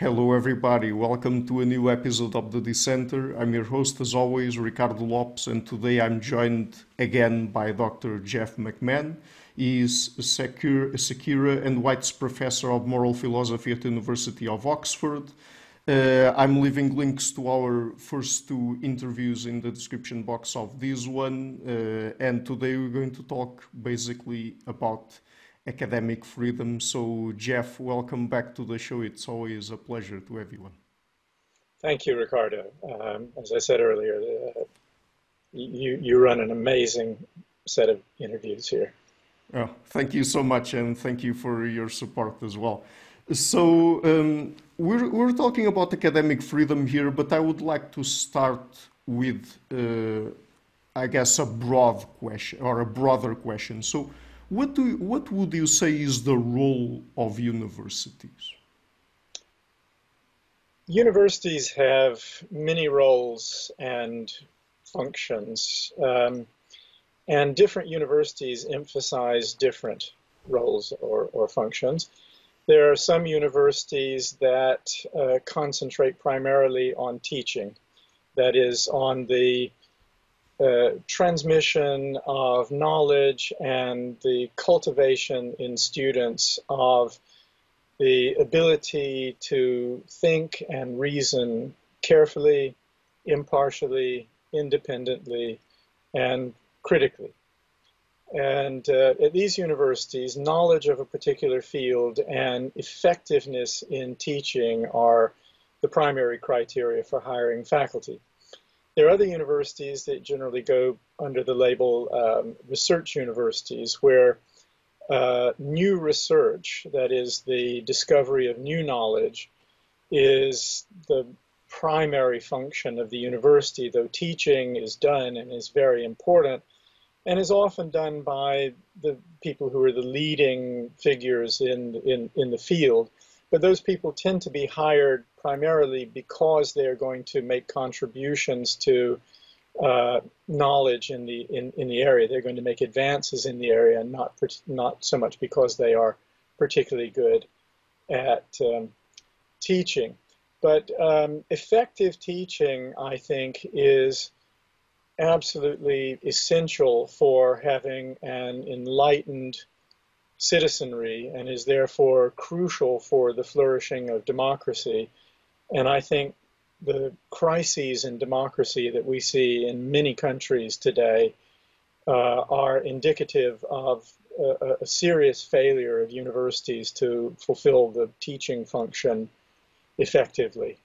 Hello, everybody. Welcome to a new episode of the Dissenter. I'm your host, as always, Ricardo Lopes, and today I'm joined again by Dr. Jeff McMahan. He is a Sekyra and White's Professor of Moral Philosophy at the University of Oxford. Uh, I'm leaving links to our first two interviews in the description box of this one, uh, and today we're going to talk basically about academic freedom. So, Jeff, welcome back to the show. It's always a pleasure to everyone. Thank you, Ricardo. Um, as I said earlier, uh, you, you run an amazing set of interviews here. Oh, thank you so much, and thank you for your support as well. So, um, we're, we're talking about academic freedom here, but I would like to start with, uh, I guess, a broad question or a broader question. So, what, do, what would you say is the role of universities? Universities have many roles and functions, um, and different universities emphasize different roles or, or functions. There are some universities that uh, concentrate primarily on teaching, that is, on the uh, transmission of knowledge and the cultivation in students of the ability to think and reason carefully, impartially, independently, and critically. And uh, at these universities, knowledge of a particular field and effectiveness in teaching are the primary criteria for hiring faculty. There are other universities that generally go under the label um, research universities where uh, new research, that is the discovery of new knowledge, is the primary function of the university, though teaching is done and is very important and is often done by the people who are the leading figures in, in, in the field. But those people tend to be hired primarily because they are going to make contributions to uh, knowledge in the in, in the area. They're going to make advances in the area, not not so much because they are particularly good at um, teaching. But um, effective teaching, I think, is absolutely essential for having an enlightened citizenry and is therefore crucial for the flourishing of democracy. And I think the crises in democracy that we see in many countries today uh, are indicative of a, a, serious failure of universities to fulfill the teaching function effectively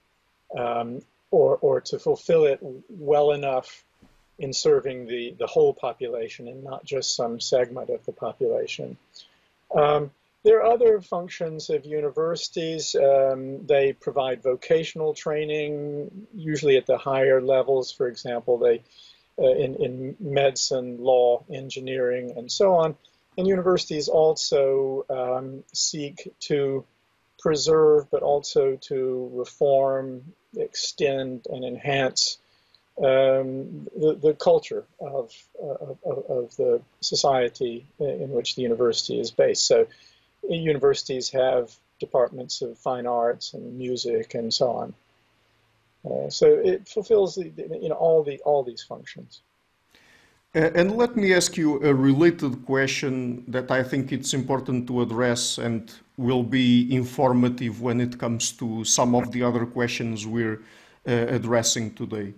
um, or, or to fulfill it well enough in serving the, the whole population and not just some segment of the population. Um, there are other functions of universities. Um, they provide vocational training, usually at the higher levels. For example, they uh, in, in medicine, law, engineering, and so on. And universities also um, seek to preserve, but also to reform, extend, and enhance um, the, the culture of, of, of, the society in which the university is based. So universities have departments of fine arts and music and so on. Uh, so it fulfills the, you know all the all these functions. And let me ask you a related question that I think it's important to address and will be informative when it comes to some of the other questions we're uh, addressing today.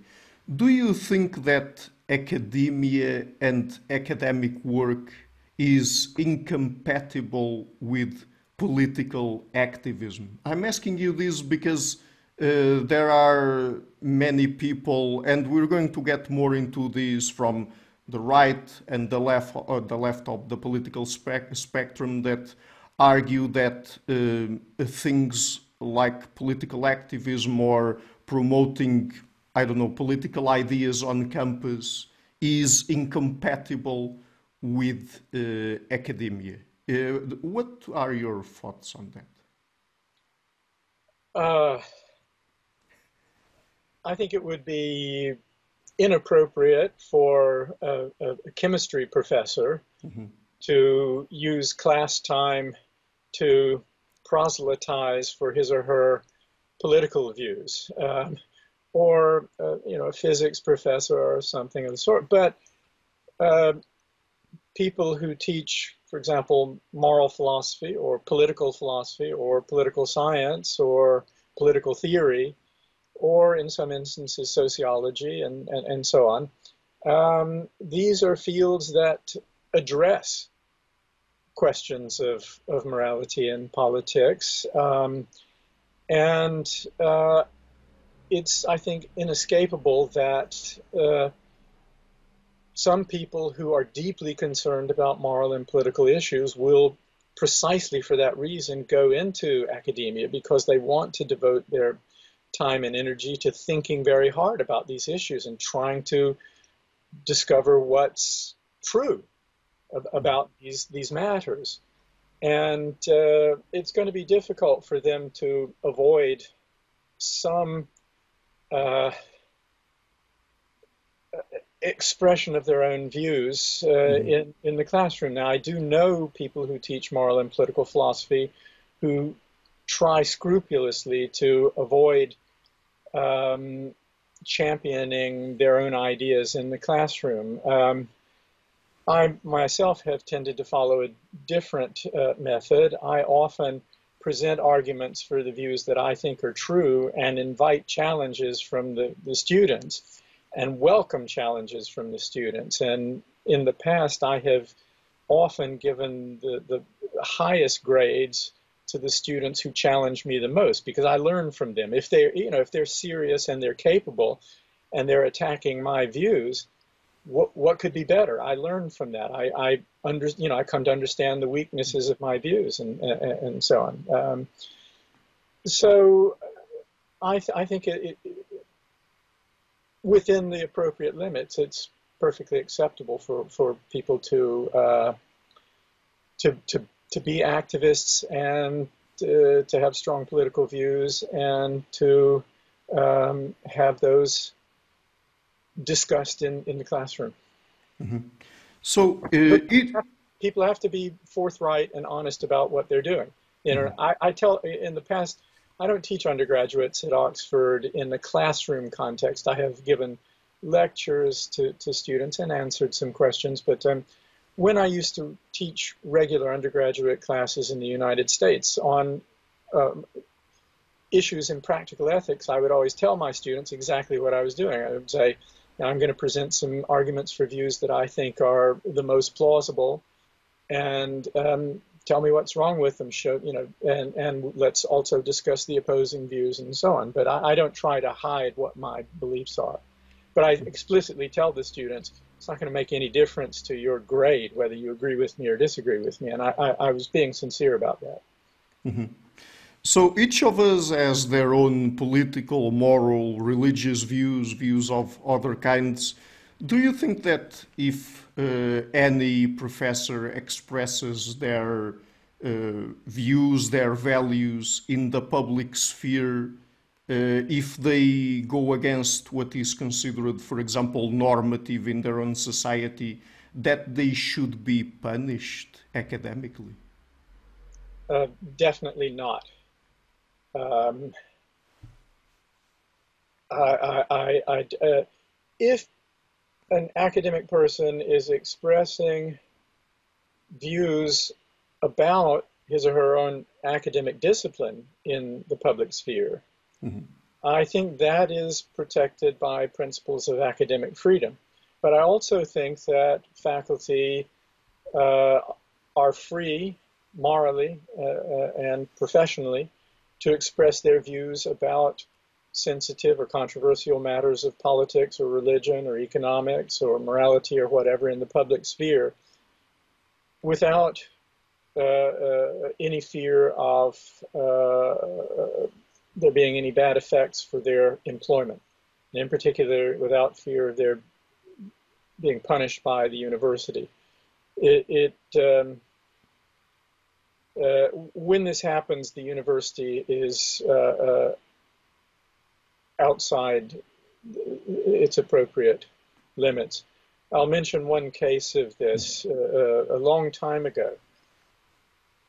Do you think that academia and academic work is incompatible with political activism? I'm asking you this because uh, there are many people, and we're going to get more into this from the right and the left, or uh, the left of the political spec spectrum that argue that uh, things like political activism or promoting I don't know, political ideas on campus is incompatible with uh, academia. Uh, what are your thoughts on that? Uh, I think it would be inappropriate for a, a chemistry professor mm-hmm. to use class time to proselytize for his or her political views, um, or uh, you know, a physics professor or something of the sort. But uh, people who teach, for example, moral philosophy or political philosophy or political science or political theory, or in some instances sociology and, and, and so on, um, these are fields that address questions of, of morality and politics. Um, and uh, it's, I think, inescapable that uh, some people who are deeply concerned about moral and political issues will precisely for that reason go into academia because they want to devote their time and energy to thinking very hard about these issues and trying to discover what's true about these these matters. And uh, it's going to be difficult for them to avoid some uh, expression of their own views uh, mm-hmm. in, in the classroom. Now, I do know people who teach moral and political philosophy who try scrupulously to avoid um, championing their own ideas in the classroom. Um, I myself have tended to follow a different uh, method. I often present arguments for the views that I think are true and invite challenges from the, the students and welcome challenges from the students. And in the past, I have often given the, the highest grades to the students who challenge me the most because I learn from them. If they're, you know, if they're serious and they're capable and they're attacking my views, what, what could be better? I learn from that. I, I under, you know, I come to understand the weaknesses of my views and, and, and so on. Um, so I, th- I think it, it, within the appropriate limits, it's perfectly acceptable for, for people to, uh, to, to, to be activists and to, to have strong political views and to um, have those discussed in, in the classroom. Mm-hmm. So uh, it, people have to be forthright and honest about what they're doing. You know, mm-hmm. I, I tell in the past I don't teach undergraduates at Oxford in the classroom context. I have given lectures to, to students and answered some questions, but um, when I used to teach regular undergraduate classes in the United States on um, issues in practical ethics, I would always tell my students exactly what I was doing. I would say, I'm going to present some arguments for views that I think are the most plausible, and um, tell me what's wrong with them, show, you know, and, and let's also discuss the opposing views and so on. But I, I don't try to hide what my beliefs are. But I explicitly tell the students, it's not going to make any difference to your grade whether you agree with me or disagree with me. And I, I, I was being sincere about that. Mm-hmm. So each of us has their own political, moral, religious views, views of other kinds. Do you think that if uh, any professor expresses their uh, views, their values in the public sphere, uh, if they go against what is considered, for example, normative in their own society, that they should be punished academically? Uh, definitely not. Um, I, I, I, uh, if an academic person is expressing views about his or her own academic discipline in the public sphere, mm-hmm. I think that is protected by principles of academic freedom. But I also think that faculty uh, are free morally uh, uh and professionally to express their views about sensitive or controversial matters of politics or religion or economics or morality or whatever in the public sphere without uh, uh, any fear of uh, there being any bad effects for their employment. And in particular, without fear of their being punished by the university. It, it um, uh, when this happens, the university is uh, uh, outside its appropriate limits. I'll mention one case of this uh, a long time ago.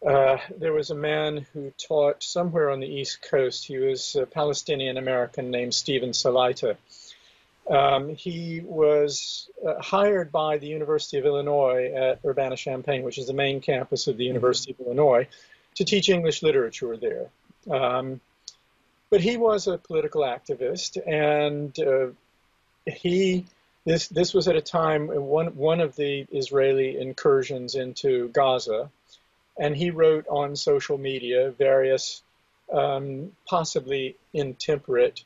uh, there was a man who taught somewhere on the East Coast. He was a Palestinian American named Stephen Salaita. Um, he was uh, hired by the University of Illinois at Urbana Champaign, which is the main campus of the University of Illinois, to teach English literature there. Um, but he was a political activist, and uh, he this this was at a time one one of the Israeli incursions into Gaza and he wrote on social media various um, possibly intemperate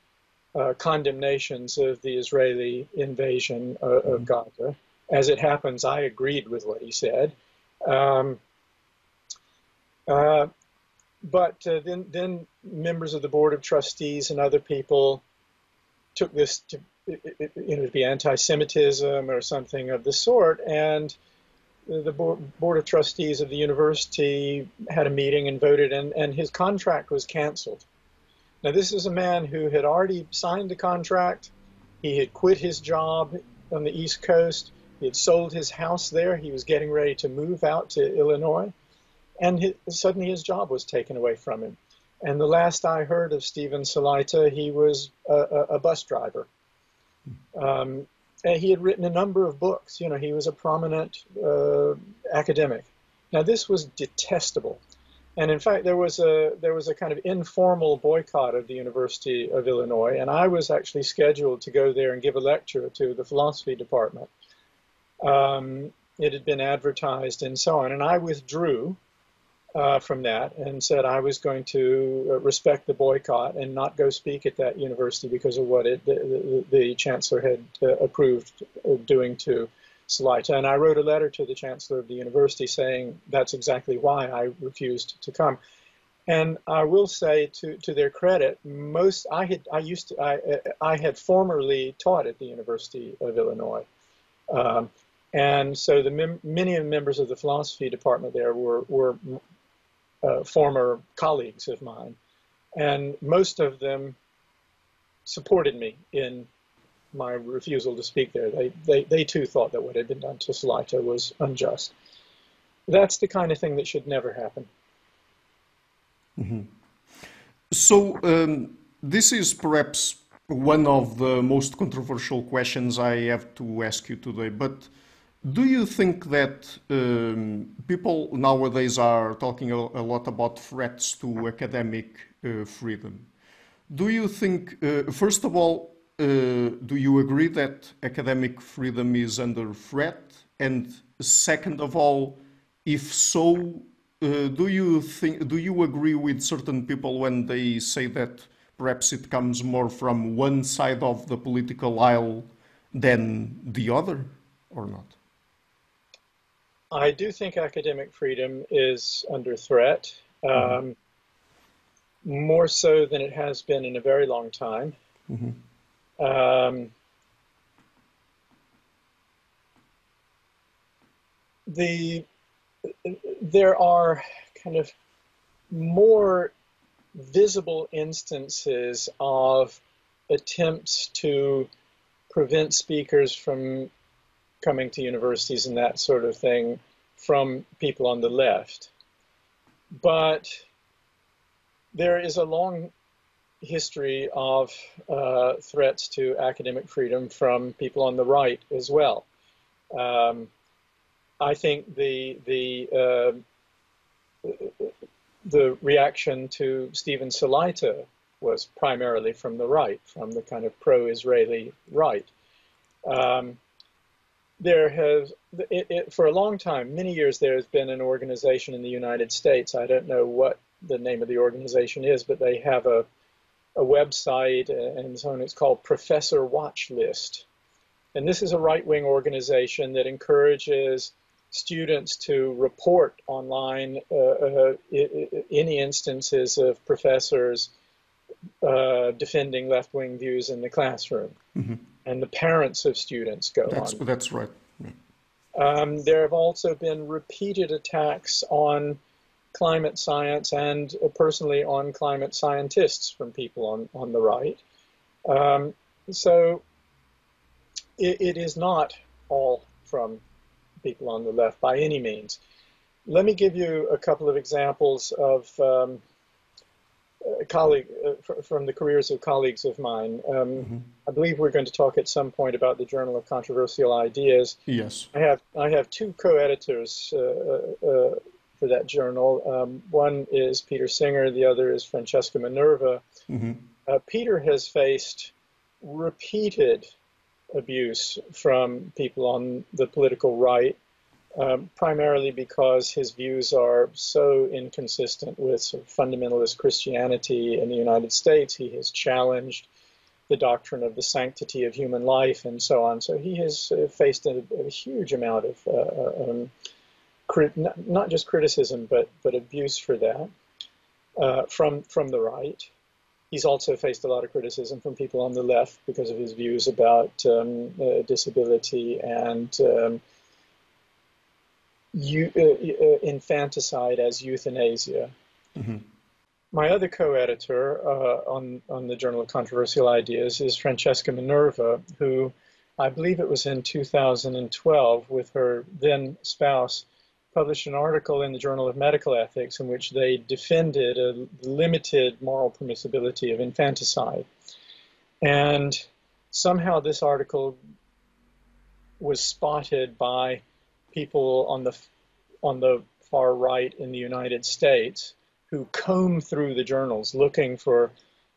uh, condemnations of the Israeli invasion uh, of Gaza. As it happens, I agreed with what he said. Um, uh, but uh, then, then members of the board of trustees and other people took this to you know, to be anti-Semitism or something of the sort, and the board of trustees of the university had a meeting and voted, and, and his contract was canceled. Now, this is a man who had already signed the contract. He had quit his job on the East Coast. He had sold his house there. He was getting ready to move out to Illinois. And his, suddenly his job was taken away from him. And the last I heard of Stephen Salaita, he was a, a, a bus driver. Um, he had written a number of books. You know, he was a prominent uh, academic. Now, this was detestable, and in fact, there was a there was a kind of informal boycott of the University of Illinois, and I was actually scheduled to go there and give a lecture to the philosophy department. Um, it had been advertised and so on, and I withdrew uh, from that and said I was going to uh, respect the boycott and not go speak at that university because of what it, the, the, the chancellor had uh, approved doing to Salaita. And I wrote a letter to the chancellor of the university saying that's exactly why I refused to come. And I will say, to, to their credit, most I had I used to I I had formerly taught at the University of Illinois, um, and so the many of members of the philosophy department there were were uh, former colleagues of mine, and most of them supported me in my refusal to speak there. They, they, they too thought that what had been done to Salaita was unjust. That's the kind of thing that should never happen. Mm-hmm. So, um, this is perhaps one of the most controversial questions I have to ask you today, but do you think that um, people nowadays are talking a, a, lot about threats to academic uh, freedom? Do you think, uh, first of all, uh, do you agree that academic freedom is under threat? And second of all, if so, uh, do you think, do you agree with certain people when they say that perhaps it comes more from one side of the political aisle than the other, or not? I do think academic freedom is under threat, mm-hmm. um, more so than it has been in a very long time. Mm-hmm. Um, the there are kind of more visible instances of attempts to prevent speakers from coming to universities and that sort of thing from people on the left. But there is a long history of uh, threats to academic freedom from people on the right as well. Um, I think the the uh, the reaction to Stephen Salaita was primarily from the right, from the kind of pro-Israeli right. Um, there has, it, it, for a long time, many years, there has been an organization in the United States. I don't know what the name of the organization is, but they have a, a website and so on. It's called Professor Watch List. And this is a right wing organization that encourages students to report online uh, uh, any instances of professors uh, defending left wing views in the classroom. Mm-hmm and the parents of students go that's, on. That's right. Um, there have also been repeated attacks on climate science and uh, personally on climate scientists from people on, on the right. Um, so it, it is not all from people on the left by any means. let me give you a couple of examples of um, colleague uh, from the careers of colleagues of mine. Um, mm-hmm. I believe we're going to talk at some point about the Journal of Controversial Ideas. Yes, I have I have two co-editors uh, uh, for that journal. Um, one is Peter Singer, the other is Francesca Minerva. Mm-hmm. Uh, Peter has faced repeated abuse from people on the political right um, primarily because his views are so inconsistent with sort of fundamentalist Christianity in the United States. He has challenged the doctrine of the sanctity of human life and so on. So he has uh, faced a, a, huge amount of uh, uh um, crit- not, just criticism, but but abuse for that uh, from from the right. He's also faced a lot of criticism from people on the left because of his views about um, uh, disability and um, you, uh, uh, infanticide as euthanasia. Mm-hmm. My other co-editor uh, on on the Journal of Controversial Ideas is Francesca Minerva, who I believe it was in 2012 with her then spouse published an article in the Journal of Medical Ethics in which they defended a limited moral permissibility of infanticide. And somehow this article was spotted by people on the on the far right in the United States who comb through the journals looking for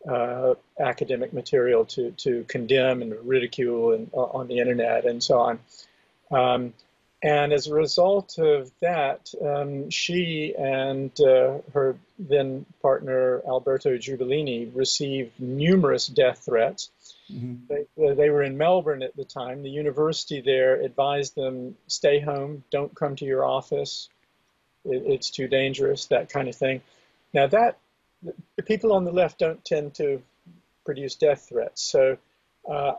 uh, academic material to, to condemn and ridicule and, uh, on the internet and so on. Um, and as a result of that, um, she and uh, her then partner Alberto Giubilini received numerous death threats. Mm-hmm. They, they, were in Melbourne at the time. The university there advised them stay home, don't come to your office, it, it's too dangerous, that kind of thing. Now, that the people on the left don't tend to produce death threats. So uh,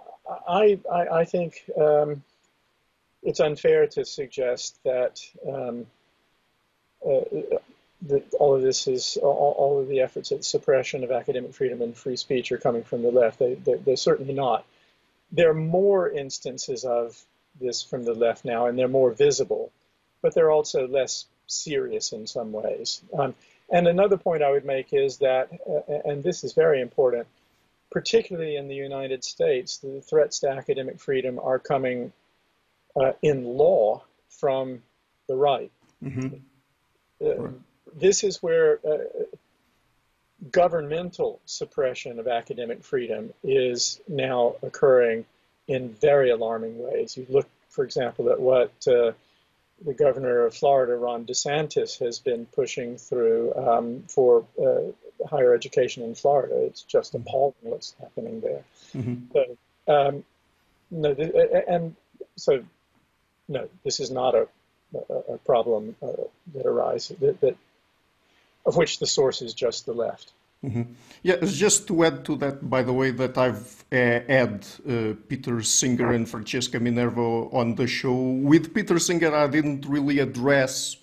I, I, I, think. Um, it's unfair to suggest that, um, uh, that all of this is all, all, of the efforts at suppression of academic freedom and free speech are coming from the left. They, they're, they're certainly not. There are more instances of this from the left now, and they're more visible, but they're also less serious in some ways. Um, and another point I would make is that, uh, and this is very important, particularly in the United States, the threats to academic freedom are coming uh, in law from the right. Mm-hmm. Uh, right. This is where uh, governmental suppression of academic freedom is now occurring in very alarming ways. You look, for example, at what uh, the governor of Florida, Ron DeSantis, has been pushing through um, for uh, higher education in Florida. It's just mm-hmm. appalling what's happening there. Mm-hmm. So, um, no, and so no, this is not a, a, a problem uh, that arises that, that, of which the source is just the left. Mm-hmm. Yeah, just to add to that, by the way, that I've uh, had uh, Peter Singer and Francesca Minerva on the show. With Peter Singer, I didn't really address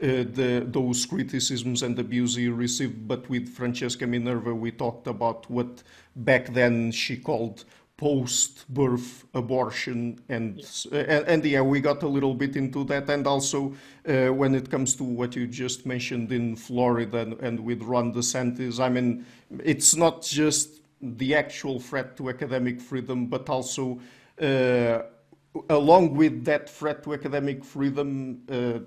uh, the, those criticisms and abuse he received, but with Francesca Minerva, we talked about what back then she called post-birth abortion and, uh, and, and yeah we got a little bit into that. And also uh, when it comes to what you just mentioned in Florida and, and, with Ron DeSantis I mean it's not just the actual threat to academic freedom but also uh, along with that threat to academic freedom uh,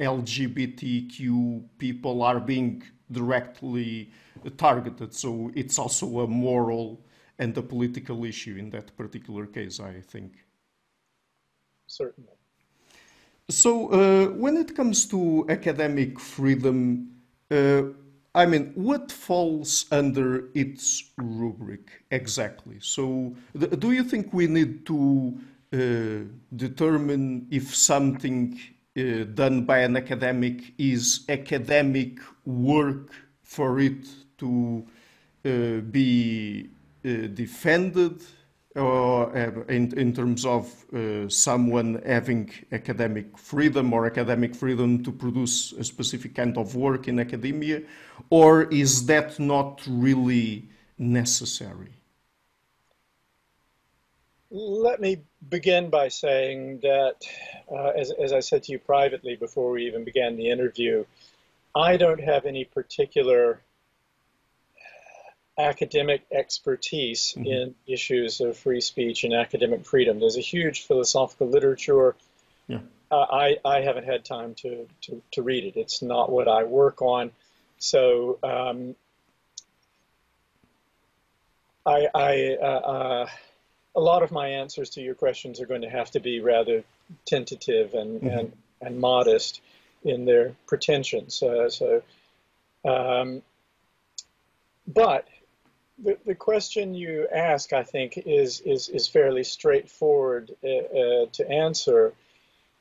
LGBTQ people are being directly targeted. So it's also a moral and a political issue in that particular case, I think. Certainly. So, uh, when it comes to academic freedom, uh, I mean, what falls under its rubric exactly? So, do you think we need to uh, determine if something uh, done by an academic is academic work for it to uh, be defended or uh, in, in terms of uh, someone having academic freedom or academic freedom to produce a specific kind of work in academia, or is that not really necessary? let me begin by saying that, uh, as, as I said to you privately before we even began the interview, I don't have any particular academic expertise mm-hmm. in issues of free speech and academic freedom. There's a huge philosophical literature. Yeah. Uh, I, I haven't had time to, to, to, read it. It's not what I work on. So um, I, I uh, uh, a lot of my answers to your questions are going to have to be rather tentative and, mm-hmm. and, and modest in their pretensions. So, um, but the, the question you ask, I think, is, is, is fairly straightforward uh, uh, to answer,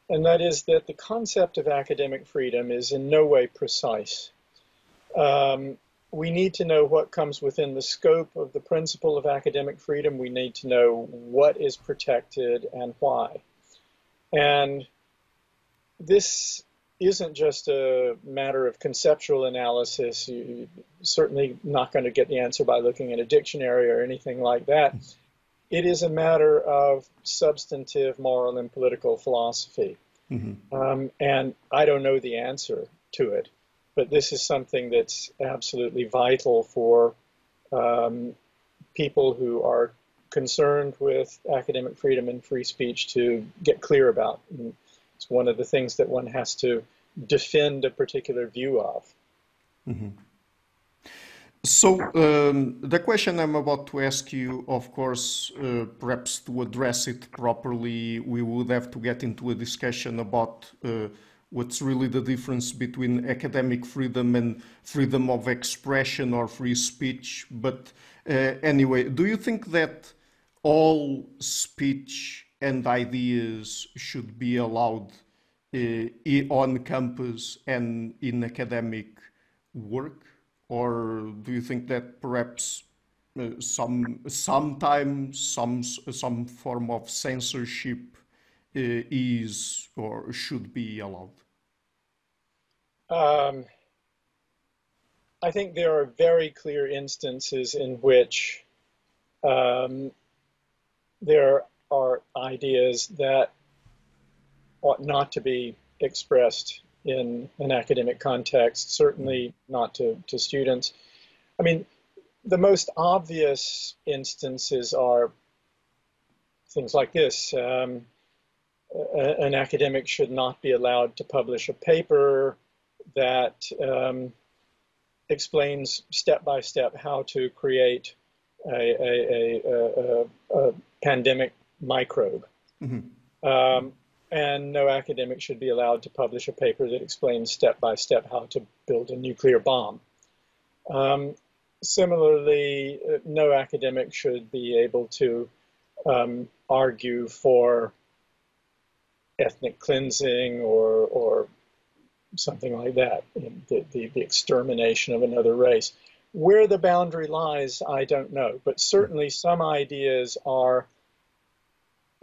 and that is that the concept of academic freedom is in no way precise. Um, we need to know what comes within the scope of the principle of academic freedom. We need to know what is protected and why. And this isn't just a matter of conceptual analysis. You're certainly not going to get the answer by looking at a dictionary or anything like that. It is a matter of substantive moral and political philosophy. Mm-hmm. Um, and I don't know the answer to it, but this is something that's absolutely vital for um, people who are concerned with academic freedom and free speech to get clear about. And it's one of the things that one has to defend a particular view of. Mm-hmm. So, um, the question I'm about to ask you, of course, uh, perhaps to address it properly, we would have to get into a discussion about uh, what's really the difference between academic freedom and freedom of expression or free speech. But uh, anyway, do you think that all speech and ideas should be allowed uh, on campus and in academic work? Or do you think that perhaps uh, some sometimes some some form of censorship uh, is or should be allowed? Um, I think there are very clear instances in which um, there are ideas that ought not to be expressed in an academic context, certainly not to, to students. I mean, the most obvious instances are things like this. Um, an academic should not be allowed to publish a paper that um, explains step by step how to create a, a, a, a pandemic microbe. Mm-hmm. Um, and no academic should be allowed to publish a paper that explains step by step how to build a nuclear bomb. Um, similarly, no academic should be able to um, argue for ethnic cleansing or, or something like that, the, the, the, extermination of another race. Where the boundary lies, I don't know, but certainly some ideas are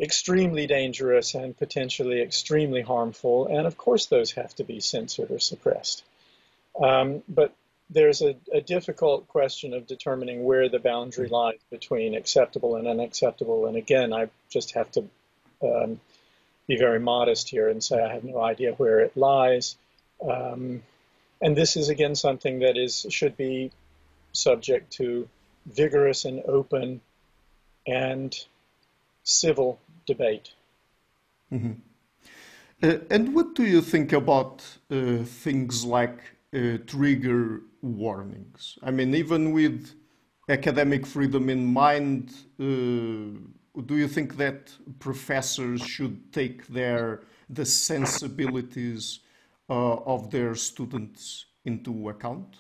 extremely dangerous and potentially extremely harmful, and of course those have to be censored or suppressed. Um, but there's a, a, difficult question of determining where the boundary lies between acceptable and unacceptable. And again, I just have to um, be very modest here and say I have no idea where it lies. Um, and this is again something that is should be subject to vigorous and open and civil debate. Mm-hmm. Uh, and what do you think about uh, things like uh, trigger warnings? I mean, even with academic freedom in mind, uh, do you think that professors should take their the sensibilities uh, of their students into account,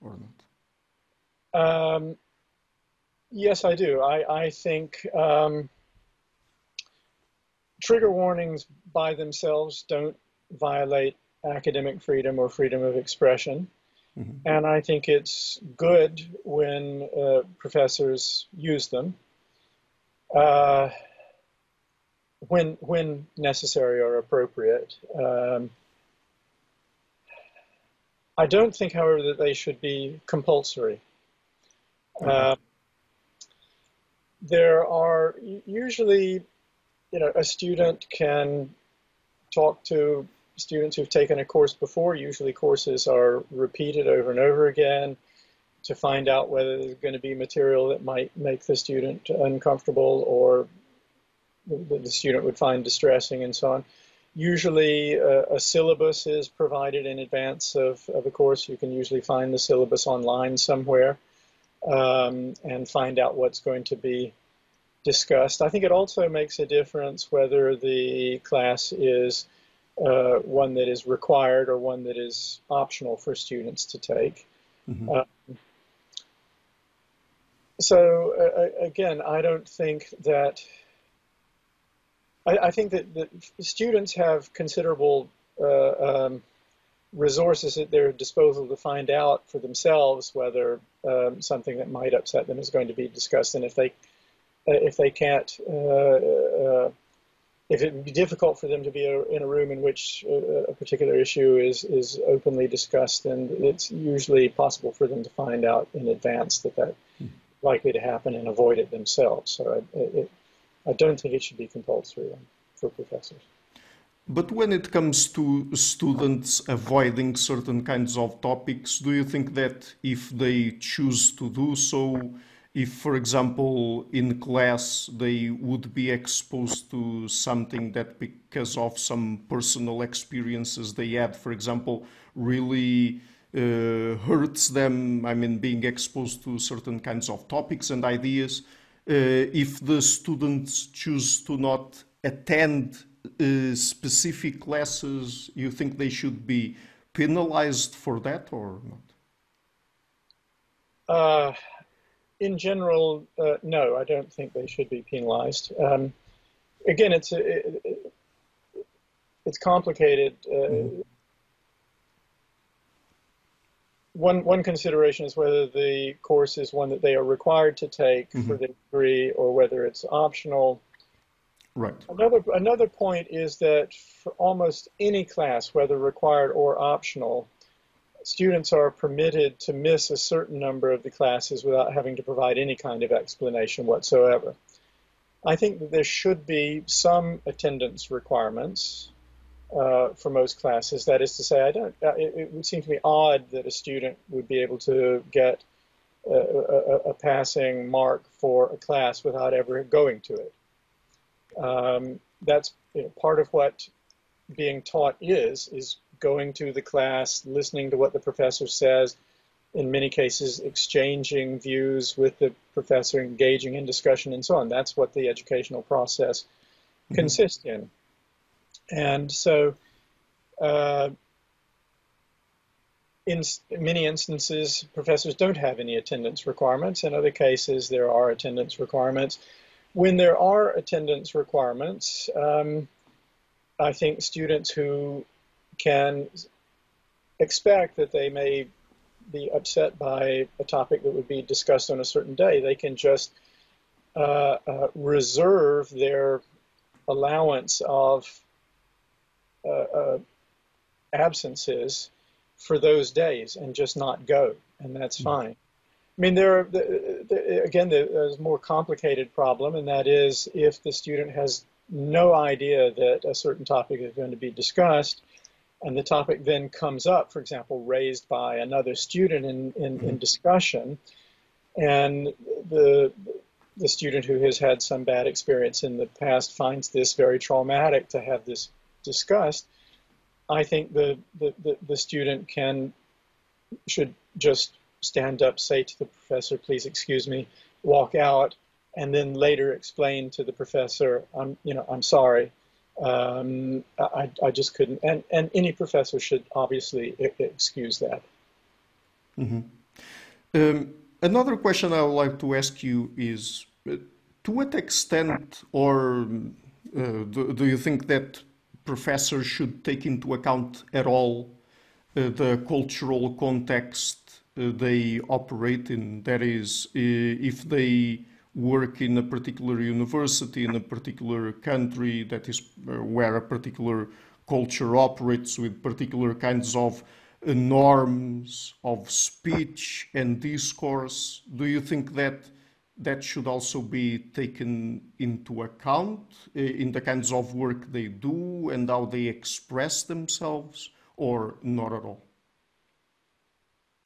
or not? Um, yes, I do. I, I think. Um, trigger warnings by themselves don't violate academic freedom or freedom of expression. Mm-hmm. And I think it's good when uh, professors use them uh, when, when necessary or appropriate. Um, I don't think, however, that they should be compulsory. Uh, there are usually, you know, a student can talk to students who've taken a course before. Usually courses are repeated over and over again to find out whether there's going to be material that might make the student uncomfortable or the, student would find distressing and so on. Usually a, a, syllabus is provided in advance of, of a course. You can usually find the syllabus online somewhere um, and find out what's going to be discussed. I think it also makes a difference whether the class is uh, one that is required or one that is optional for students to take. Mm-hmm. Um, so uh, again, I don't think that. I, I think that, that, students have considerable uh, um, resources at their disposal to find out for themselves whether um, something that might upset them is going to be discussed, and if they uh, if they can't, uh, uh, if it would be difficult for them to be a, in a room in which a, a particular issue is is openly discussed, then it's usually possible for them to find out in advance that that is likely to happen and avoid it themselves. So I, it, I don't think it should be compulsory for professors. But when it comes to students avoiding certain kinds of topics, do you think that if they choose to do so, if, for example, in class they would be exposed to something that because of some personal experiences they had, for example, really uh, hurts them, I mean, being exposed to certain kinds of topics and ideas, uh, if the students choose to not attend uh, specific classes, you think they should be penalized for that or not? Uh, in general, uh, no, I don't think they should be penalized. Um, again, it's it, it, it's complicated. Mm. One one consideration is whether the course is one that they are required to take mm -hmm. for the degree, or whether it's optional. Right. Another another point is that for almost any class, whether required or optional, students are permitted to miss a certain number of the classes without having to provide any kind of explanation whatsoever. I think that there should be some attendance requirements uh, for most classes. That is to say, I don't. Uh, it, it, would seem to me odd that a student would be able to get a, a, a passing mark for a class without ever going to it. Um, that's you know, part of what being taught is, is going to the class, listening to what the professor says, in many cases exchanging views with the professor, engaging in discussion and so on. That's what the educational process mm-hmm. consists in. And so uh, in many instances, professors don't have any attendance requirements. In other cases, there are attendance requirements when there are attendance requirements, um, I think students who can expect that they may be upset by a topic that would be discussed on a certain day, they can just uh, uh, reserve their allowance of uh, uh absences for those days and just not go, and that's mm -hmm. fine. I mean, there are, the, the, again, there's a more complicated problem, and that is if the student has no idea that a certain topic is going to be discussed, and the topic then comes up, for example, raised by another student in, in, in mm-hmm. discussion, and the the student who has had some bad experience in the past finds this very traumatic to have this discussed, I think the, the, the, the student can should just stand up, say to the professor, please excuse me, walk out, and then later explain to the professor, I'm, you know, I'm sorry. Um, I, I just couldn't. And, and any professor should obviously excuse that. Mm-hmm. Um, another question I would like to ask you is uh, to what extent or uh, do, do, you think that professors should take into account at all uh, the cultural context uh, they operate in. That is, if they work in a particular university in a particular country, that is uh, where a particular culture operates with particular kinds of norms of speech and discourse. Do you think that that should also be taken into account uh, in the kinds of work they do and how they express themselves, or not at all?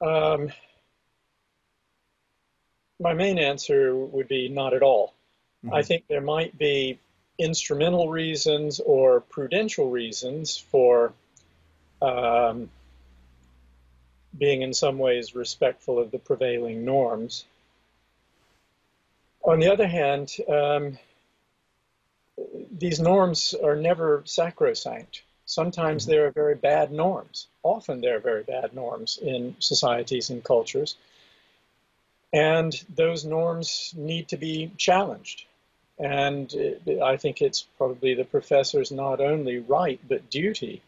Um, my main answer would be not at all. Mm-hmm. I think there might be instrumental reasons or prudential reasons for um, being in some ways respectful of the prevailing norms. On the other hand, um, these norms are never sacrosanct. Sometimes they are very bad norms. Often they're very bad norms in societies and cultures. And those norms need to be challenged. And I think it's probably the professor's not only right, but duty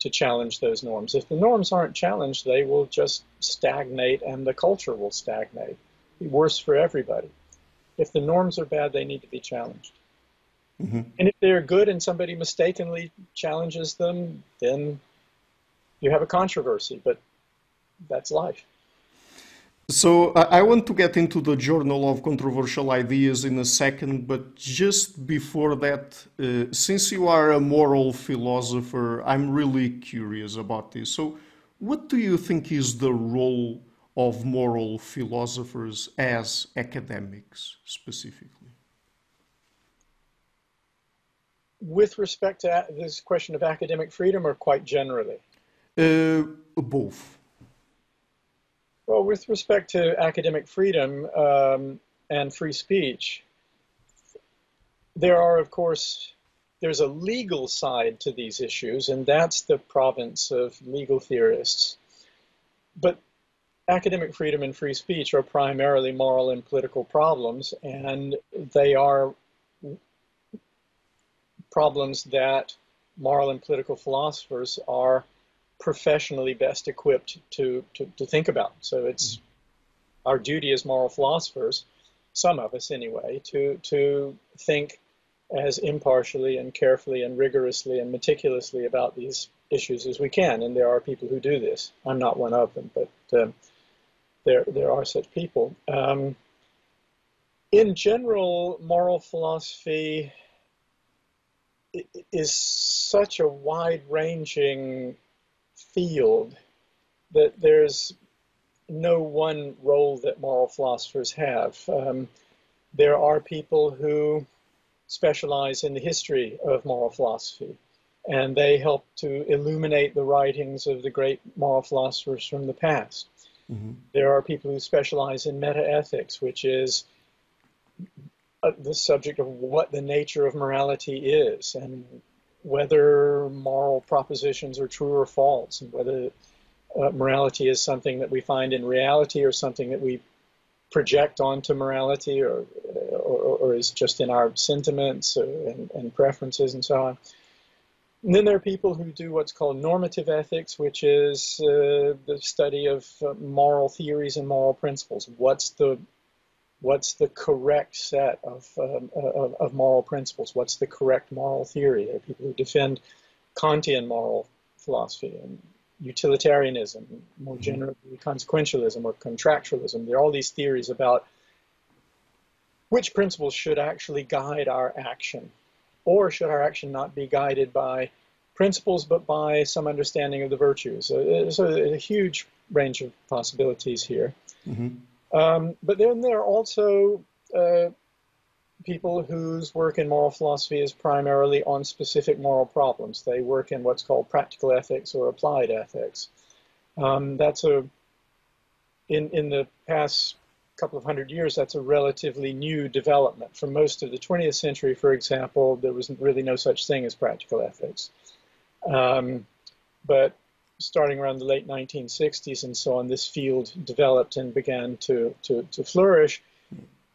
to challenge those norms. If the norms aren't challenged, they will just stagnate and the culture will stagnate. Be worse for everybody. If the norms are bad, they need to be challenged. Mm-hmm. And if they're good and somebody mistakenly challenges them, then you have a controversy, but that's life. So I want to get into the Journal of Controversial Ideas in a second, but just before that, uh, since you are a moral philosopher, I'm really curious about this. So, what do you think is the role of moral philosophers as academics specifically? With respect to this question of academic freedom, or quite generally? Uh, both. Well, with respect to academic freedom um, and free speech, there are, of course, there's a legal side to these issues, and that's the province of legal theorists. But academic freedom and free speech are primarily moral and political problems, and they are problems that moral and political philosophers are professionally best equipped to, to, to think about. So it's our duty as moral philosophers, some of us anyway, to, to think as impartially and carefully and rigorously and meticulously about these issues as we can. And there are people who do this. I'm not one of them, but um, there, there are such people. Um, in general, moral philosophy is such a wide ranging field that there's no one role that moral philosophers have. Um, there are people who specialize in the history of moral philosophy, and they help to illuminate the writings of the great moral philosophers from the past. Mm-hmm. There are people who specialize in metaethics, which is uh, the subject of what the nature of morality is and whether moral propositions are true or false, and whether uh, morality is something that we find in reality or something that we project onto morality or, or, or is just in our sentiments and, and, preferences and so on. And then there are people who do what's called normative ethics, which is uh, the study of uh, moral theories and moral principles. What's the what's the correct set of, um, of, of, moral principles? What's the correct moral theory? There are people who defend Kantian moral philosophy and utilitarianism, more mm-hmm. generally consequentialism or contractualism. There are all these theories about which principles should actually guide our action, or should our action not be guided by principles but by some understanding of the virtues. So, so a huge range of possibilities here. Mm-hmm. Um, but then there are also uh, people whose work in moral philosophy is primarily on specific moral problems. They work in what's called practical ethics or applied ethics. Um, that's a in in the past couple of hundred years, that's a relatively new development. For most of the 20th century, for example, there was really no such thing as practical ethics. Um, but starting around the late 1960s and so on, this field developed and began to, to, to flourish.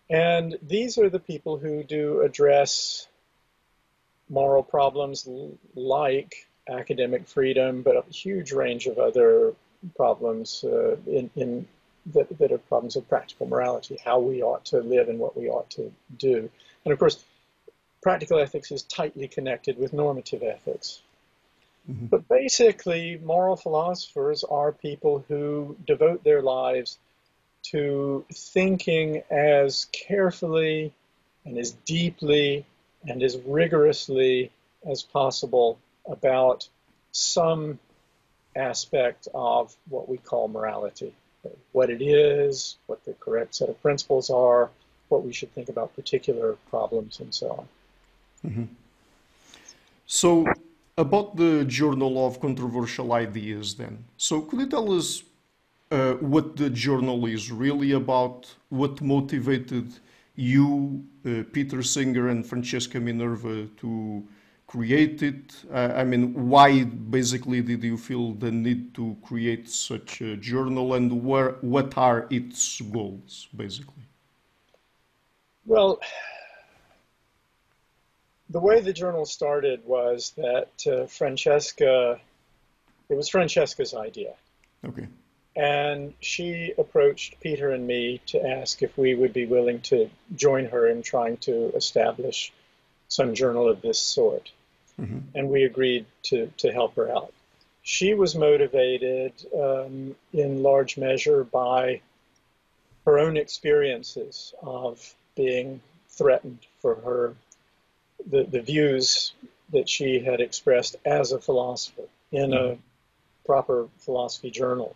And these are the people who do address moral problems like academic freedom, but a huge range of other problems uh, in, in that, that, are problems of practical morality, how we ought to live and what we ought to do. And of course, practical ethics is tightly connected with normative ethics. Mm-hmm. But basically, moral philosophers are people who devote their lives to thinking as carefully and as deeply and as rigorously as possible about some aspect of what we call morality what it is, what the correct set of principles are, what we should think about particular problems, and so on. Mm-hmm. So, about the Journal of Controversial Ideas, then. So, could you tell us uh, what the journal is really about? What motivated you, uh, Peter Singer, and Francesca Minerva to create it? Uh, I mean, why basically did you feel the need to create such a journal, and where what are its goals, basically? Well, the way the journal started was that uh, Francesca, it was Francesca's idea. Okay. And she approached Peter and me to ask if we would be willing to join her in trying to establish some journal of this sort. Mm-hmm. And we agreed to, to help her out. She was motivated um, in large measure by her own experiences of being threatened for her the, the views that she had expressed as a philosopher in a proper philosophy journal.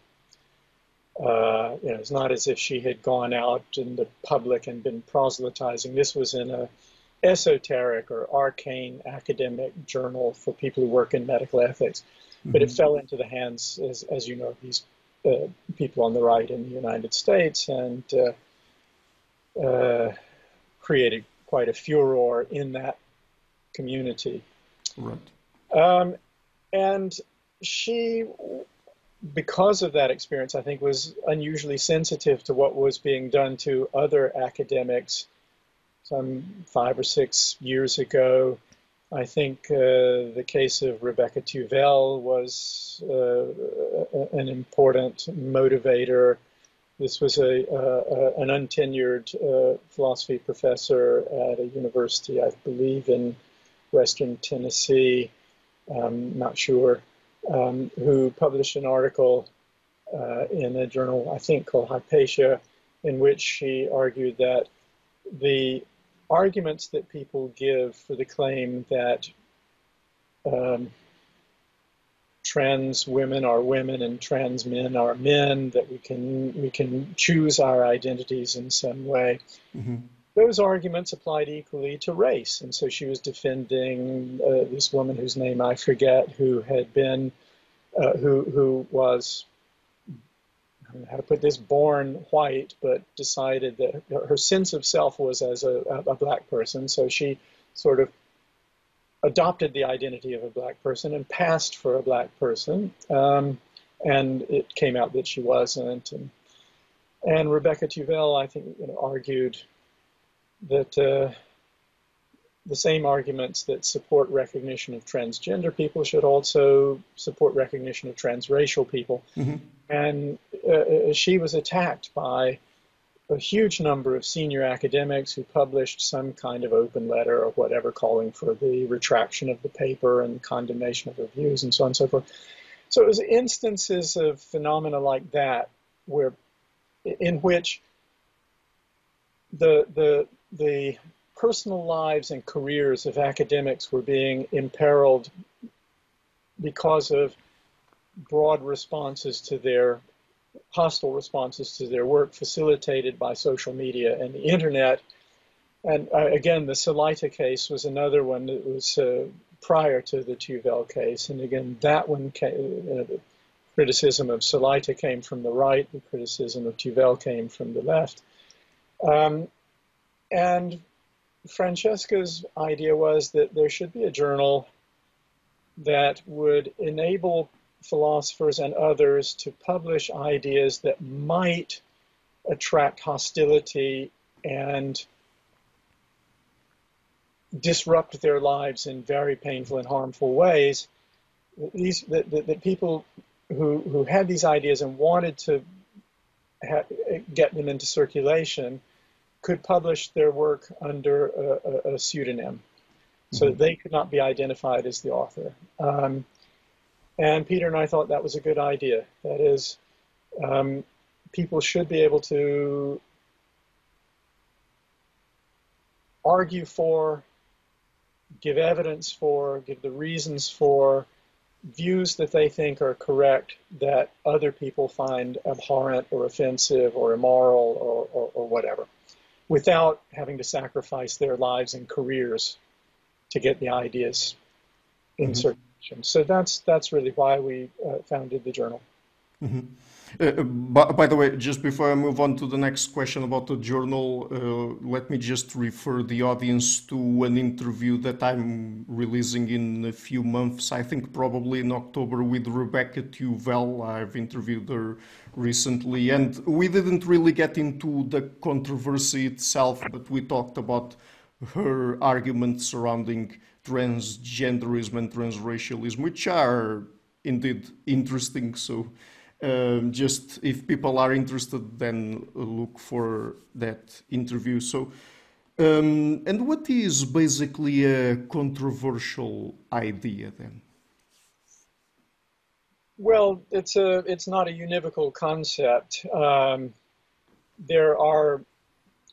Uh, you know, it's not as if she had gone out in the public and been proselytizing. This was in a esoteric or arcane academic journal for people who work in medical ethics. Mm-hmm. But it mm-hmm. fell into the hands, as, as you know, of these uh, people on the right in the United States and uh, uh, created quite a furor in that community. Right. Um, and she, because of that experience, I think was unusually sensitive to what was being done to other academics some five or six years ago. I think uh, the case of Rebecca Tuvel was uh, an important motivator. This was a, uh, an untenured uh, philosophy professor at a university, I believe, in Western Tennessee, um, not sure, um, who published an article uh, in a journal, I think, called Hypatia, in which she argued that the arguments that people give for the claim that um, trans women are women and trans men are men, that we can we can choose our identities in some way. Mm-hmm those arguments applied equally to race. And so she was defending uh, this woman whose name I forget, who had been, uh, who who was, how to put this, born white, but decided that her sense of self was as a, a black person. So she sort of adopted the identity of a black person and passed for a black person. Um, and it came out that she wasn't. And, and Rebecca Tuvel, I think, you know, argued that uh, the same arguments that support recognition of transgender people should also support recognition of transracial people. Mm-hmm. And uh, uh, she was attacked by a huge number of senior academics who published some kind of open letter or whatever calling for the retraction of the paper and condemnation of her views and so on and so forth. So it was instances of phenomena like that where in which the the the personal lives and careers of academics were being imperiled because of broad responses to their hostile responses to their work facilitated by social media and the internet. And uh, again, the Salaita case was another one that was uh, prior to the Tuvel case. And again, that one came, the criticism of Salaita came from the right, the criticism of Tuvel came from the left. Um, and Francesca's idea was that there should be a journal that would enable philosophers and others to publish ideas that might attract hostility and disrupt their lives in very painful and harmful ways. These that, that, that people who who had these ideas and wanted to ha- get them into circulation could publish their work under a, a, a pseudonym, so mm-hmm. they could not be identified as the author. Um, and Peter and I thought that was a good idea. That is, um, people should be able to argue for, give evidence for, give the reasons for views that they think are correct that other people find abhorrent or offensive or immoral or, or, or whatever, without having to sacrifice their lives and careers to get the ideas in mm-hmm. circulation. So that's that's really why we uh, founded the journal. Mm-hmm. Uh, by, by, the way, just before I move on to the next question about the journal, uh, let me just refer the audience to an interview that I'm releasing in a few months. I think probably in October with Rebecca Tuvel. I've interviewed her recently, and we didn't really get into the controversy itself, but we talked about her arguments surrounding transgenderism and transracialism, which are indeed interesting. So um, just if people are interested, then look for that interview. So, um, and what is basically a controversial idea then? Well, it's a it's not a univocal concept. Um, there are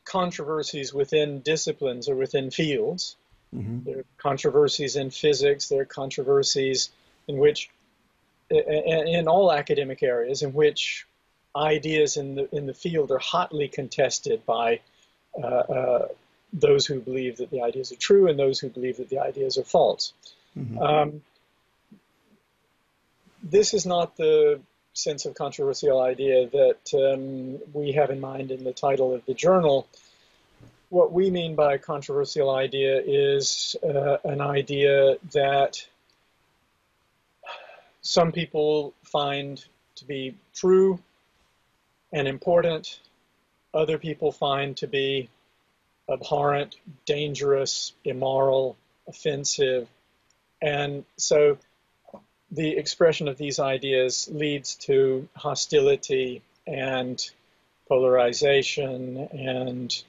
controversies within disciplines or within fields. Mm-hmm. There are controversies in physics. There are controversies in which in all academic areas in which ideas in the in the field are hotly contested by uh, uh, those who believe that the ideas are true and those who believe that the ideas are false. Mm-hmm. Um, this is not the sense of controversial idea that um, we have in mind in the title of the journal. What we mean by a controversial idea is uh, an idea that some people find to be true and important, other people find to be abhorrent, dangerous, immoral, offensive. And so the expression of these ideas leads to hostility and polarization and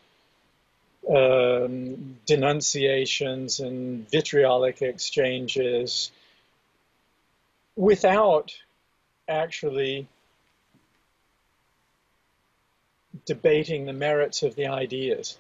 um, denunciations and vitriolic exchanges without actually debating the merits of the ideas.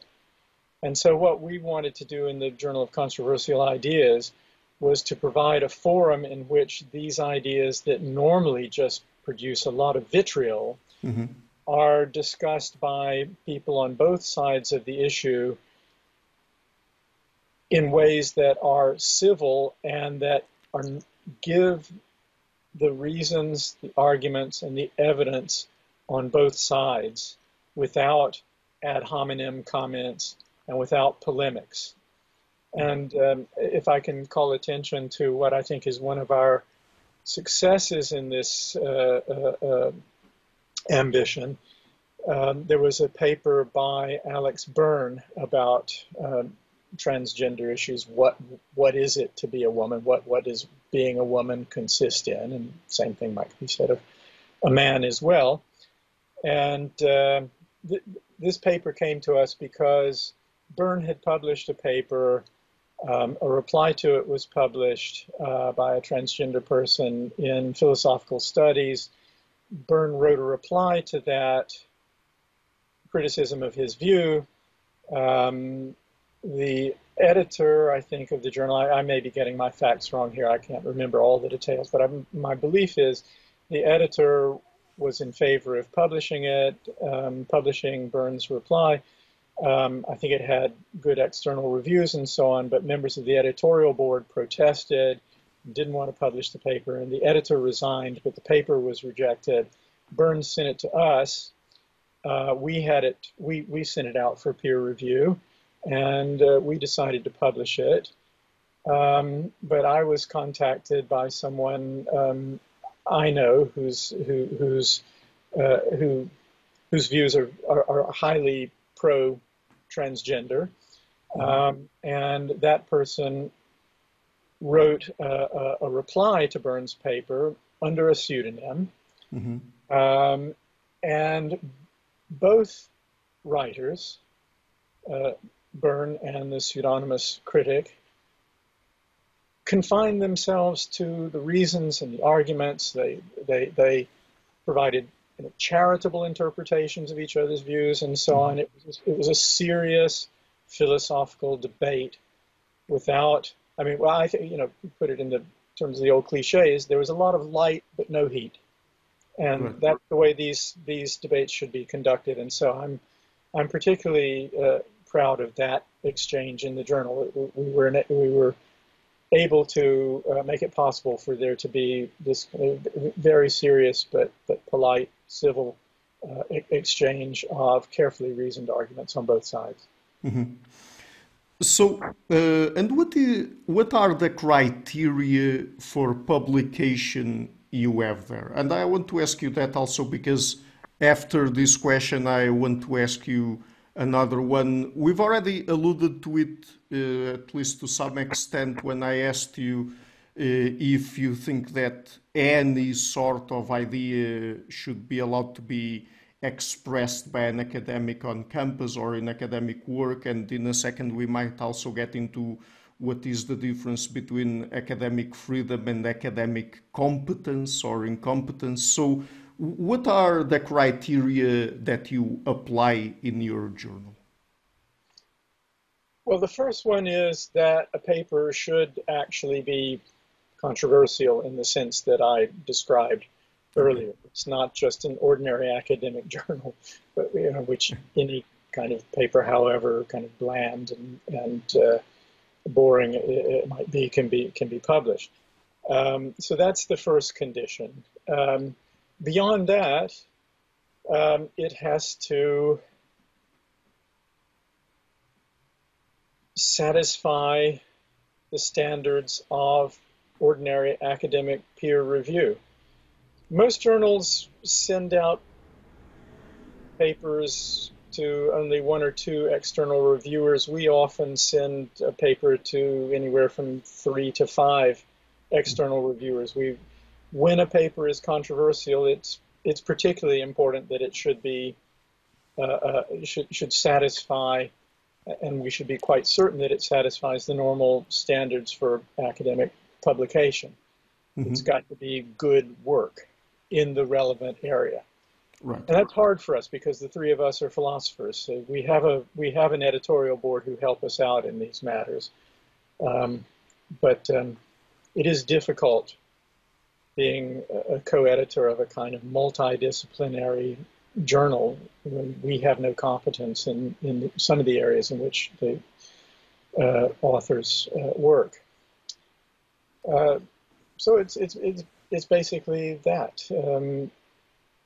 And so, what we wanted to do in the Journal of Controversial Ideas was to provide a forum in which these ideas that normally just produce a lot of vitriol mm-hmm. are discussed by people on both sides of the issue in ways that are civil and that are give the reasons, the arguments, and the evidence on both sides without ad hominem comments and without polemics. And um, if I can call attention to what I think is one of our successes in this uh, uh, uh, ambition, um, there was a paper by Alex Byrne about um, transgender issues. What what is it to be a woman? What what does being a woman consist in? And same thing might be said of a man as well. And uh, th- this paper came to us because Byrne had published a paper. Um, a reply to it was published uh, by a transgender person in Philosophical Studies. Byrne wrote a reply to that criticism of his view. Um, the editor, I think, of the journal, I, I, may be getting my facts wrong here. I can't remember all the details, but I'm, my belief is the editor was in favor of publishing it, um, publishing Byrne's reply. Um, I think it had good external reviews and so on, but members of the editorial board protested, didn't want to publish the paper, and the editor resigned, but the paper was rejected. Byrne's sent it to us. Uh, we had it. We we sent it out for peer review and uh, we decided to publish it. Um, but I was contacted by someone um, I know who's who, who's uh, who whose views are, are, are highly pro transgender, um, and that person wrote a, a, reply to Byrne's paper under a pseudonym, mm-hmm. Um, and both writers. Uh, Byrne and the pseudonymous critic confined themselves to the reasons and the arguments. They, they, they provided you know, charitable interpretations of each other's views and so on. It was, it was a serious philosophical debate without, I mean, well, I think, you know, put it in the terms of the old cliches, there was a lot of light but no heat. And right. that's the way these, these debates should be conducted. And so I'm, I'm particularly uh, proud of that exchange in the journal. We, we were, we were able to uh, make it possible for there to be this very serious but, but polite, civil uh, exchange of carefully reasoned arguments on both sides. Mm-hmm. So, uh, and what is what are the criteria for publication you have there? And I want to ask you that also because after this question, I want to ask you another one. We've already alluded to it, uh, at least to some extent, when I asked you uh, if you think that any sort of idea should be allowed to be expressed by an academic on campus or in academic work. And in a second, we might also get into what is the difference between academic freedom and academic competence or incompetence. So what are the criteria that you apply in your journal? Well, the first one is that a paper should actually be controversial in the sense that I described earlier. It's not just an ordinary academic journal, but you know, which any kind of paper, however kind of bland and, and uh, boring it, it, might be, can be can be published. Um, so that's the first condition. Um, beyond that, um, it has to satisfy the standards of ordinary academic peer review. Most journals send out papers to only one or two external reviewers. We often send a paper to anywhere from three to five external reviewers. We when a paper is controversial, it's it's particularly important that it should be uh, uh, should should satisfy, and we should be quite certain that it satisfies the normal standards for academic publication. Mm-hmm. It's got to be good work in the relevant area. Right. And that's hard for us because the three of us are philosophers. So we have a we have an editorial board who help us out in these matters, um, but um, it is difficult being a co-editor of a kind of multidisciplinary journal when we have no competence in, in some of the areas in which the uh, authors uh, work. Uh, so it's, it's, it's, it's basically that. Um,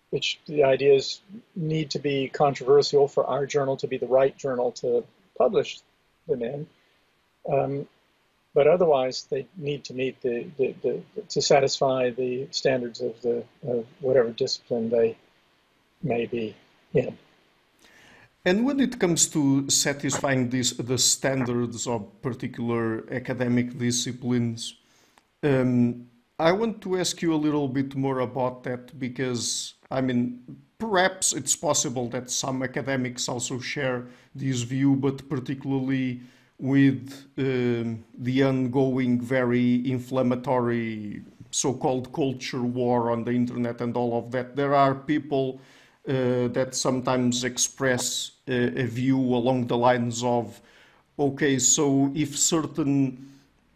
which the ideas need to be controversial for our journal to be the right journal to publish them in. Um, but otherwise they need to meet the, the, the, to satisfy the standards of the of whatever discipline they may be in. And when it comes to satisfying these the standards of particular academic disciplines, um, I want to ask you a little bit more about that because I mean perhaps it's possible that some academics also share this view, but particularly with um, the ongoing, very inflammatory so-called culture war on the internet and all of that. There are people uh, that sometimes express a, a, view along the lines of, okay, so if certain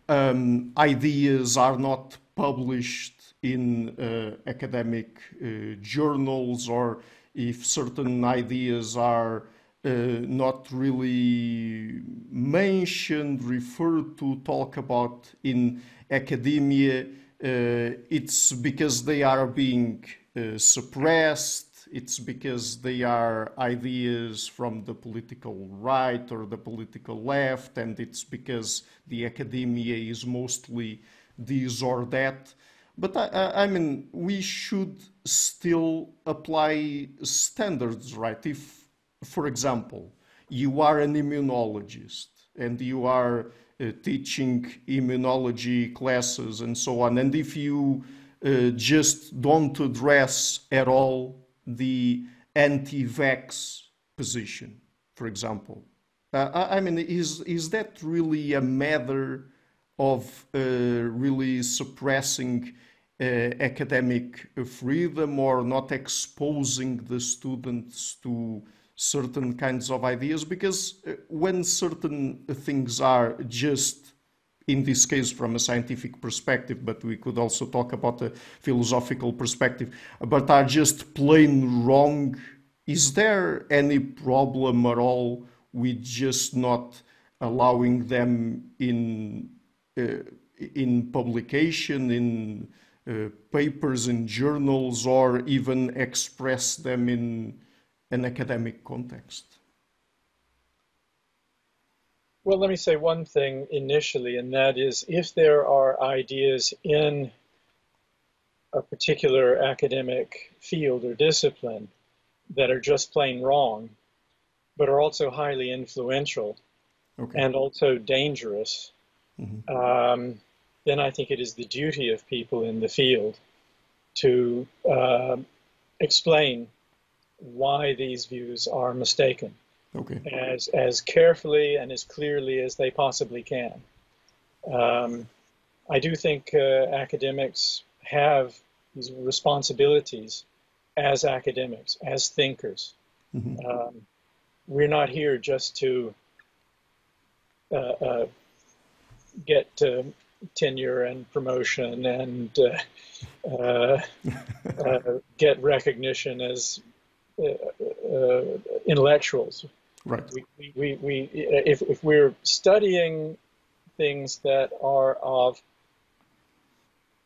um, ideas are not published in uh, academic uh, journals or if certain ideas are not really mentioned, referred to, talk about in academia. Uh, it's because they are being uh, suppressed. It's because they are ideas from the political right or the political left, and it's because the academia is mostly this or that. But I, I, mean, we should still apply standards, right? If for example, you are an immunologist and you are uh, teaching immunology classes and so on, and if you uh, just don't address at all the anti-vax position, for example, uh, I, mean, is is that really a matter of uh, really suppressing uh, academic freedom or not exposing the students to certain kinds of ideas because uh, when certain things are just in this case from a scientific perspective but we could also talk about a philosophical perspective but are just plain wrong is there any problem at all with just not allowing them in uh, in publication in uh, papers in journals or even express them in an academic context? Well, let me say one thing initially, and that is if there are ideas in a particular academic field or discipline that are just plain wrong, but are also highly influential okay. and also dangerous, mm-hmm. um, then I think it is the duty of people in the field to uh, explain why these views are mistaken okay. as, as carefully and as clearly as they possibly can. Um, I do think uh, academics have these responsibilities as academics, as thinkers. Mm-hmm. Um, we're not here just to uh, uh, get uh, tenure and promotion and uh, uh, get recognition as uh, uh, intellectuals. Right. We, we, we, if, if we're studying things that are of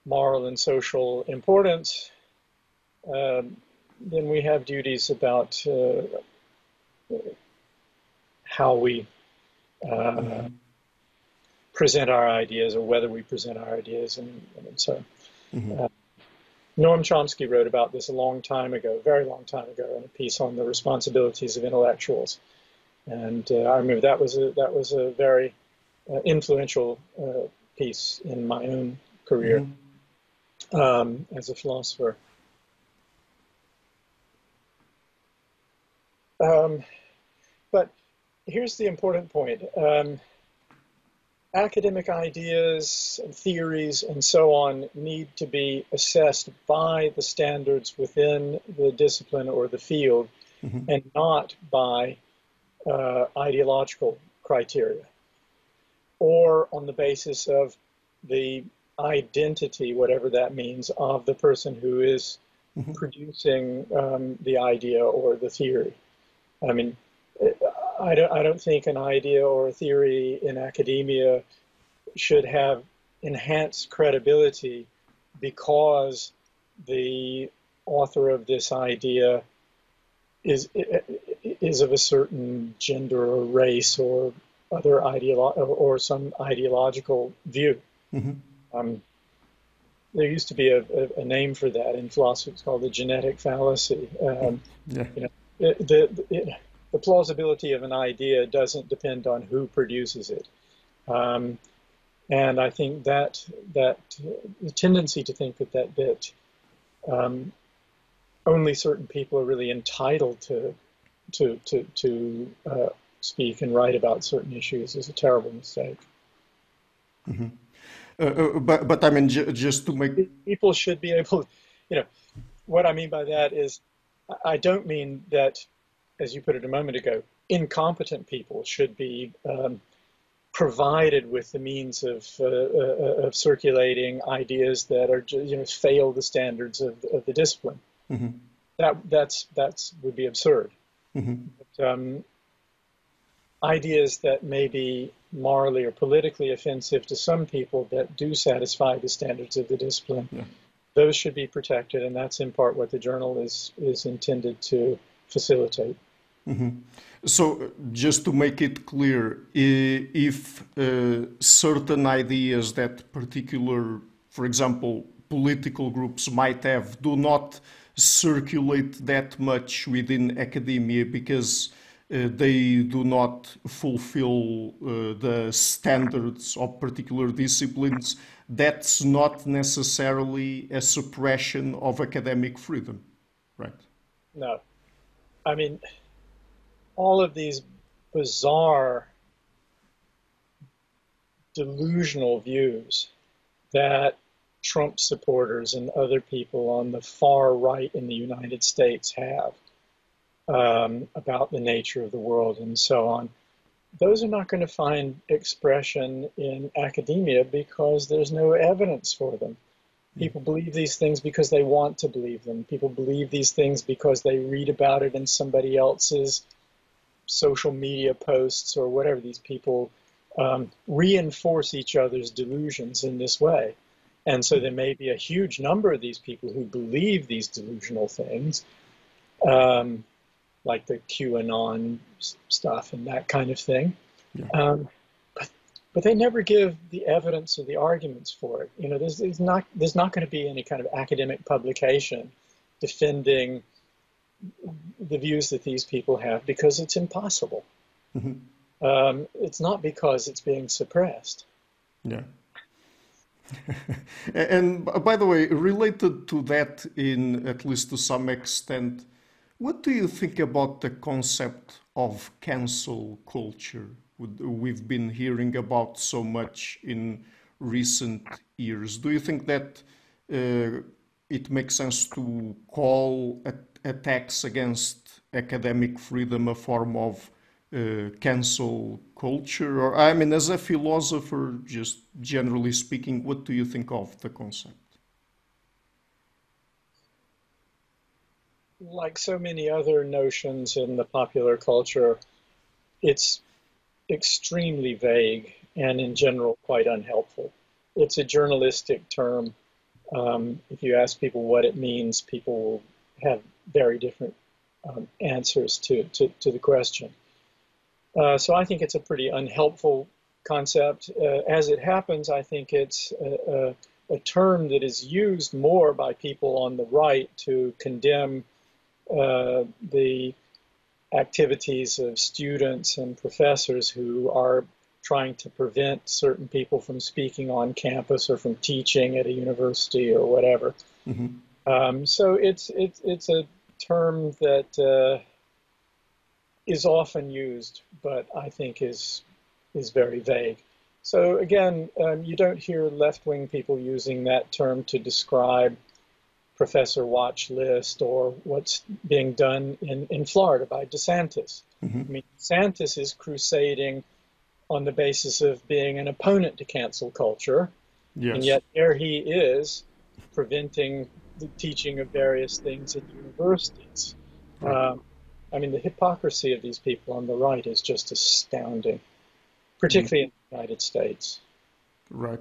moral and social importance, um, then we have duties about uh, how we uh, mm-hmm. present our ideas or whether we present our ideas and, and so mm-hmm. uh, Noam Chomsky wrote about this a long time ago, very long time ago, in a piece on the responsibilities of intellectuals. And uh, I remember that was a, that was a very uh, influential uh, piece in my own career mm-hmm. um, as a philosopher. Um, but here's the important point. Um, academic ideas and theories and so on need to be assessed by the standards within the discipline or the field mm-hmm. and not by uh, ideological criteria or on the basis of the identity, whatever that means, of the person who is mm-hmm. producing um, the idea or the theory. I mean, I don't, I don't think an idea or a theory in academia should have enhanced credibility because the author of this idea is is of a certain gender or race or other ideolo- or some ideological view. Mm-hmm. Um, there used to be a, a, a, name for that in philosophy. It's called the genetic fallacy. Um, yeah. you know, the, the, the plausibility of an idea doesn't depend on who produces it. Um, and I think that that the tendency to think that that that um, only certain people are really entitled to to to to uh, speak and write about certain issues is a terrible mistake. Mm-hmm. Uh, uh, but but I mean j- just to make people should be able, you know, what I mean by that is I don't mean that as you put it a moment ago, incompetent people should be um, provided with the means of, uh, uh, of circulating ideas that are you know fail the standards of, of the discipline. Mm-hmm. That that's that's would be absurd. Mm-hmm. But, um, ideas that may be morally or politically offensive to some people that do satisfy the standards of the discipline, yeah. those should be protected, and that's in part what the journal is is intended to facilitate. Mm-hmm. So, just to make it clear, if uh, certain ideas that particular, for example, political groups might have do not circulate that much within academia because uh, they do not fulfill uh, the standards of particular disciplines, that's not necessarily a suppression of academic freedom, right? No. I mean, all of these bizarre delusional views that Trump supporters and other people on the far right in the United States have um, about the nature of the world and so on, those are not going to find expression in academia because there's no evidence for them. People believe these things because they want to believe them. People believe these things because they read about it in somebody else's social media posts or whatever. These people um, reinforce each other's delusions in this way. And so there may be a huge number of these people who believe these delusional things, um, like the QAnon stuff and that kind of thing. Yeah. Um, but, but they never give the evidence or the arguments for it. You know, there's, there's not there's not going to be any kind of academic publication defending the views that these people have because it's impossible. Mm-hmm. Um, it's not because it's being suppressed. Yeah. and by the way, related to that, in at least to some extent, what do you think about the concept of cancel culture? We've been hearing about so much in recent years. Do you think that uh, it makes sense to call attacks against academic freedom a form of uh, cancel culture? Or, I mean, as a philosopher, just generally speaking, what do you think of the concept? Like so many other notions in the popular culture, it's extremely vague and in general quite unhelpful. It's a journalistic term. Um, if you ask people what it means, people will have very different um, answers to, to, to, the question. Uh, so I think it's a pretty unhelpful concept. Uh, as it happens, I think it's a, a, a, term that is used more by people on the right to condemn uh, the activities of students and professors who are trying to prevent certain people from speaking on campus or from teaching at a university or whatever. Mm-hmm. Um, so it's it's it's a term that uh, is often used, but I think is is very vague. So again, um, you don't hear left-wing people using that term to describe professor watch list or what's being done in, in Florida by DeSantis. Mm-hmm. I mean, DeSantis is crusading on the basis of being an opponent to cancel culture, yes. and yet there he is preventing the teaching of various things in universities. Um, I mean, the hypocrisy of these people on the right is just astounding, particularly mm. in the United States. Right.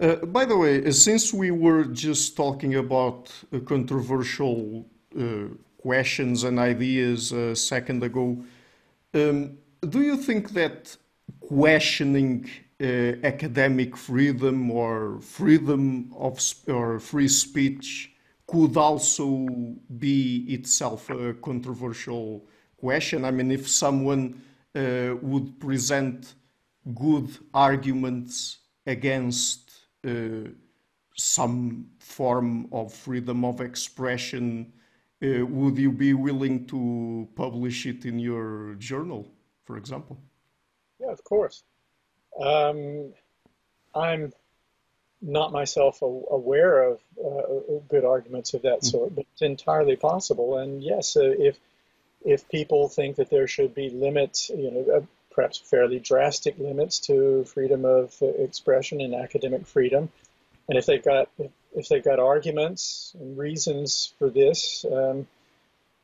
Uh, by the way, uh, since we were just talking about uh, controversial uh, questions and ideas a second ago, um, do you think that questioning uh, academic freedom or freedom of or free speech could also be itself a controversial question. I mean, if someone uh, would present good arguments against uh, some form of freedom of expression, uh, would you be willing to publish it in your journal, for example? Yeah, of course. Um, I'm not myself aware of uh, good arguments of that mm. sort, but it's entirely possible. And yes, uh, if if people think that there should be limits, you know, uh, perhaps fairly drastic limits to freedom of expression and academic freedom, and if they've got if they've got arguments and reasons for this, um,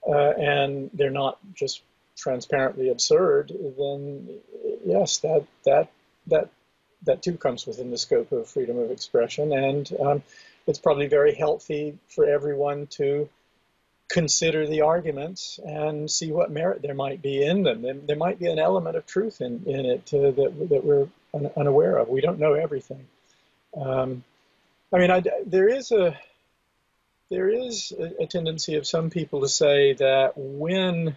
uh, and they're not just transparently absurd, then yes, that that that that too comes within the scope of freedom of expression, and um, it's probably very healthy for everyone to consider the arguments and see what merit there might be in them. There, there might be an element of truth in, in it uh, that, that we're un, unaware of. We don't know everything. Um, I mean, I, there is a there is a, a, tendency of some people to say that when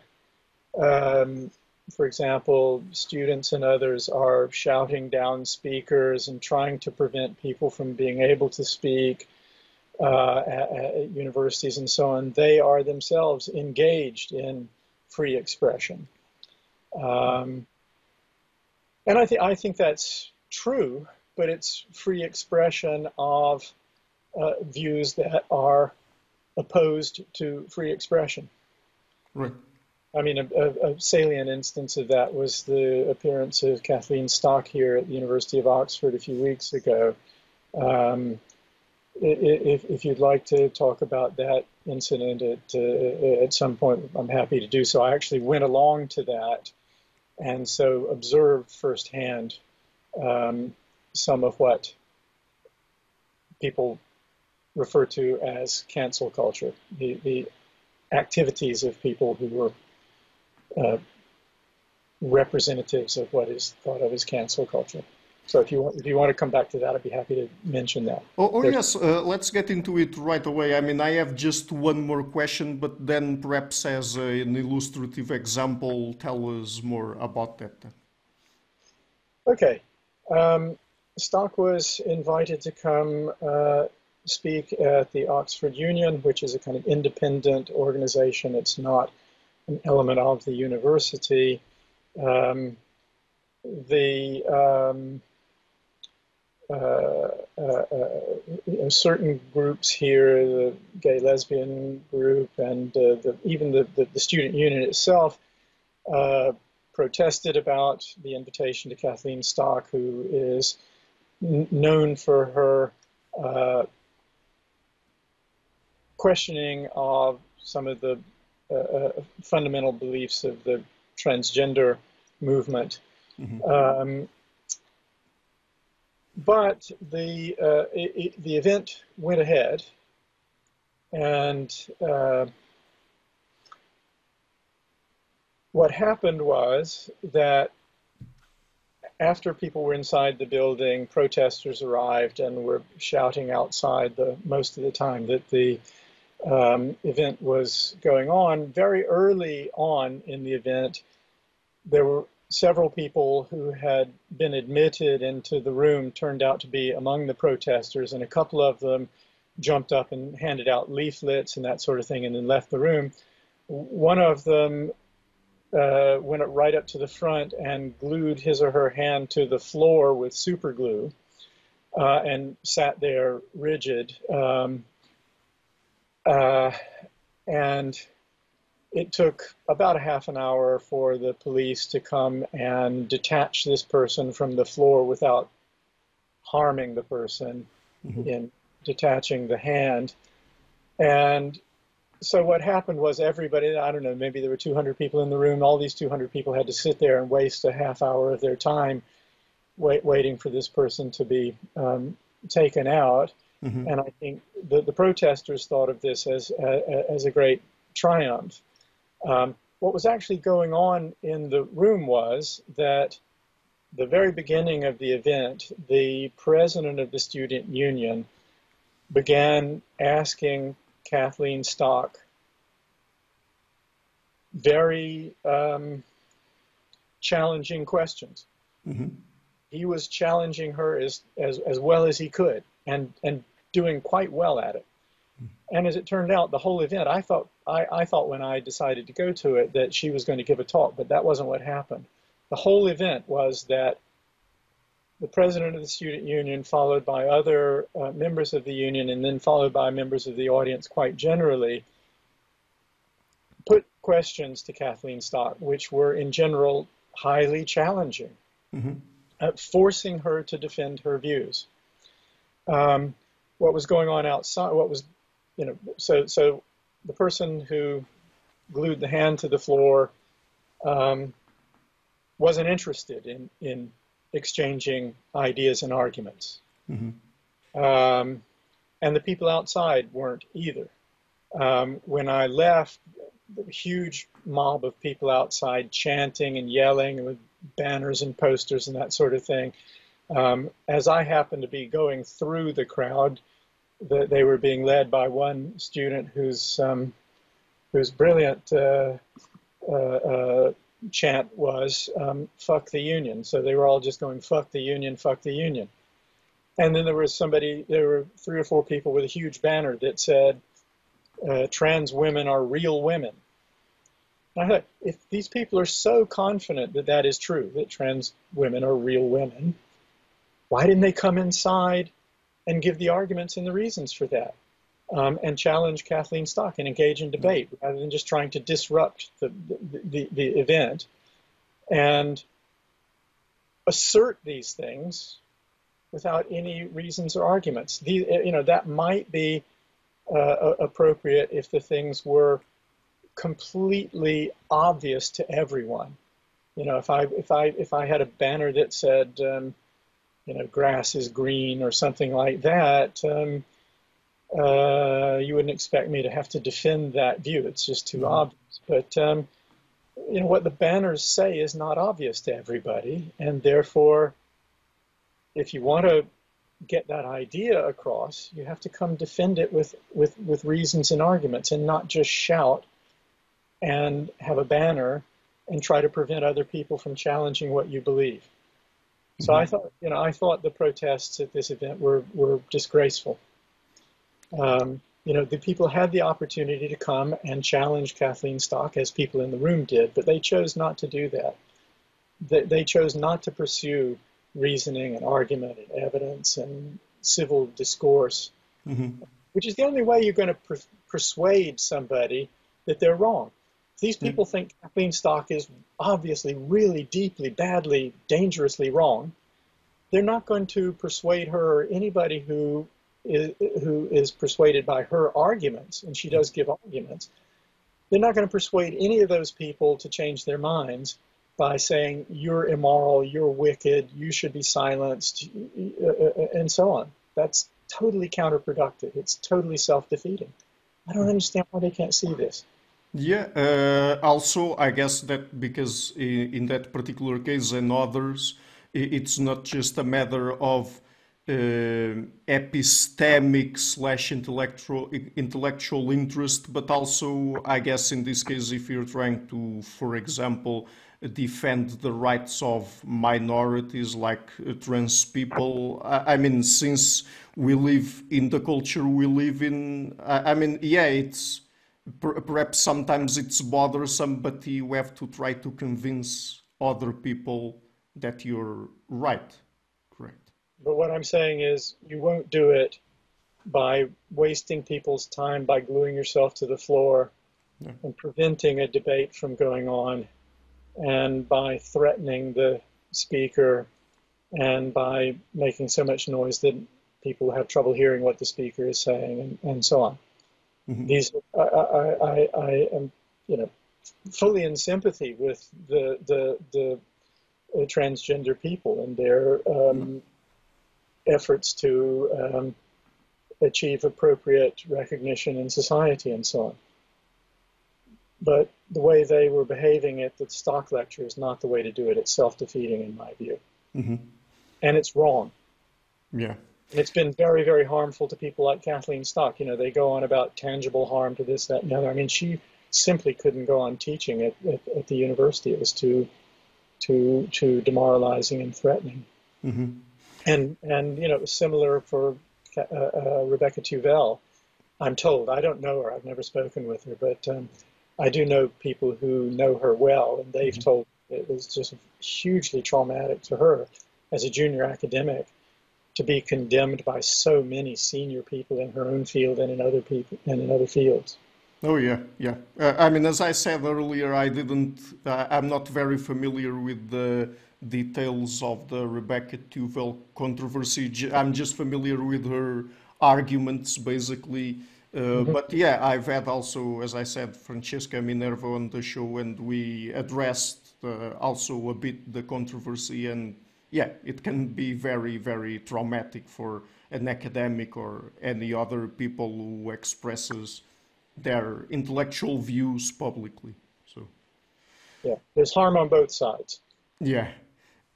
um, for example, students and others are shouting down speakers and trying to prevent people from being able to speak uh, at, at, universities and so on, they are themselves engaged in free expression. Um, and I, th- I think that's true, but it's free expression of uh, views that are opposed to free expression. Right. I mean, a, a, a, salient instance of that was the appearance of Kathleen Stock here at the University of Oxford a few weeks ago. Um, if, if, you'd like to talk about that incident at, uh, at some point, I'm happy to do so. I actually went along to that and so observed firsthand um, some of what people refer to as cancel culture, the, the activities of people who were uh, representatives of what is thought of as cancel culture. So if you want, if you want to come back to that, I'd be happy to mention that. Oh, oh yes, uh, let's get into it right away. I mean, I have just one more question, but then perhaps as an illustrative example, tell us more about that. Okay. Um, Stock was invited to come uh, speak at the Oxford Union, which is a kind of independent organization. It's not an element of the university. Um, the um, uh, uh, uh certain groups here, the gay lesbian group, and uh, the, even the, the, the, student union itself, uh, protested about the invitation to Kathleen Stock, who is known for her questioning of some of the uh, uh, fundamental beliefs of the transgender movement. Mm-hmm. Um, but the uh, it, the event went ahead, and uh, what happened was that after people were inside the building, protesters arrived and were shouting outside the most of the time that the um, event was going on, very early on in the event, there were several people who had been admitted into the room turned out to be among the protesters, and a couple of them jumped up and handed out leaflets and that sort of thing and then left the room. One of them uh, went right up to the front and glued his or her hand to the floor with super glue uh, and sat there rigid. Um, uh, and it took about a half an hour for the police to come and detach this person from the floor without harming the person mm-hmm. in detaching the hand. And so what happened was everybody, I don't know, maybe there were 200 people in the room. All these 200 people had to sit there and waste a half hour of their time wait, waiting for this person to be um, taken out. Mm-hmm. And I think the, the protesters thought of this as, as a great triumph. Um, what was actually going on in the room was that the very beginning of the event, the president of the student union began asking Kathleen Stock very um, challenging questions. Mm-hmm. He was challenging her as, as, as well as he could and, and doing quite well at it. And as it turned out, the whole event, I thought, I, I thought when I decided to go to it that she was going to give a talk, but that wasn't what happened. The whole event was that the president of the student union, followed by other uh, members of the union, and then followed by members of the audience quite generally, put questions to Kathleen Stock, which were in general highly challenging, mm-hmm. uh, forcing her to defend her views. Um, what was going on outside, what was, you know, so, so the person who glued the hand to the floor um, wasn't interested in, in exchanging ideas and arguments. Mm-hmm. Um, and the people outside weren't either. Um, when I left, the huge mob of people outside chanting and yelling with banners and posters and that sort of thing. Um, as I happened to be going through the crowd, that they were being led by one student whose um, whose brilliant uh, uh, uh, chant was um, "fuck the union." So they were all just going "fuck the union, fuck the union." And then there was somebody, there were three or four people with a huge banner that said, uh, "Trans women are real women." And I thought, if these people are so confident that that is true, that trans women are real women, why didn't they come inside and give the arguments and the reasons for that. Um, and challenge Kathleen Stock and engage in debate rather than just trying to disrupt the, the, the, the event and assert these things without any reasons or arguments. The, you know, that might be uh, appropriate if the things were completely obvious to everyone. You know, if I if I if I had a banner that said, um, you know, grass is green or something like that, um, uh, you wouldn't expect me to have to defend that view. It's just too mm-hmm. obvious. But um, you know, what the banners say is not obvious to everybody, and therefore, if you want to get that idea across, you have to come defend it with, with, with reasons and arguments and not just shout and have a banner and try to prevent other people from challenging what you believe. So mm-hmm. I thought, you know, I thought the protests at this event were, were disgraceful. Um, you know, the people had the opportunity to come and challenge Kathleen Stock, as people in the room did, but they chose not to do that. They, they chose not to pursue reasoning and argument and evidence and civil discourse, mm-hmm. which is the only way you're going to per- persuade somebody that they're wrong. These people think Kathleen Stock is obviously really deeply, badly, dangerously wrong. They're not going to persuade her or anybody who is, who is persuaded by her arguments, and she does give arguments. They're not going to persuade any of those people to change their minds by saying you're immoral, you're wicked, you should be silenced, uh, uh, and so on. That's totally counterproductive. It's totally self-defeating. I don't understand why they can't see this. Yeah. Uh, also, I guess that because in that particular case and others, it's not just a matter of uh, epistemic slash intellectual intellectual interest, but also, I guess, in this case, if you're trying to, for example, defend the rights of minorities like uh, trans people. I, I, mean, since we live in the culture we live in, I, I mean, yeah, it's perhaps sometimes it's bothersome, but you have to try to convince other people that you're right. Correct. But what I'm saying is, you won't do it by wasting people's time by gluing yourself to the floor yeah. and preventing a debate from going on and by threatening the speaker and by making so much noise that people have trouble hearing what the speaker is saying and, and so on. Mm-hmm. These, I, I, I, I, am, you know, fully in sympathy with the the, the uh, transgender people and their um, mm-hmm. efforts to um, achieve appropriate recognition in society and so on. But the way they were behaving at the stock lecture is not the way to do it. It's self defeating, in my view. Mm-hmm. And it's wrong. Yeah. And it's been very, very harmful to people like Kathleen Stock. You know, they go on about tangible harm to this, that, and the other. I mean, she simply couldn't go on teaching at, at, at the university. It was too, too, too demoralizing and threatening. Mm-hmm. And, and, you know, it was similar for uh, uh, Rebecca Tuvel. I'm told. I don't know her. I've never spoken with her, but um, I do know people who know her well, and they've mm-hmm. told it was just hugely traumatic to her as a junior academic to be condemned by so many senior people in her own field and in other people and in other fields. Oh yeah, yeah. Uh, I mean, as I said earlier, I didn't. Uh, I'm not very familiar with the details of the Rebecca Tuvel controversy. I'm just familiar with her arguments, basically uh, mm-hmm. But yeah, I've had also, as I said, Francesca Minerva on the show, and we addressed uh, also a bit the controversy. And yeah, it can be very, very traumatic for an academic or any other people who expresses their intellectual views publicly. So yeah, there's harm on both sides. Yeah.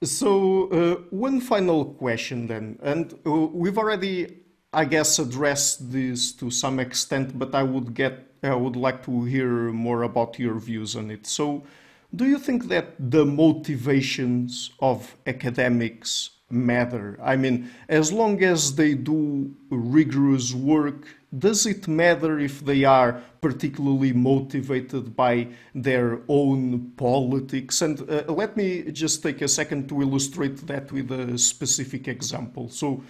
So uh, one final question then, and uh, we've already I guess, addressed this to some extent, but I would get I would like to hear more about your views on it. So, do you think that the motivations of academics matter? I mean, as long as they do rigorous work, does it matter if they are particularly motivated by their own politics? And uh, let me just take a second to illustrate that with a specific example. So,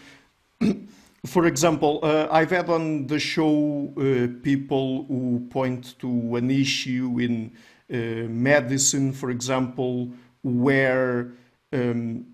for example, uh, I've had on the show uh, people who point to an issue in medicine, for example, where um,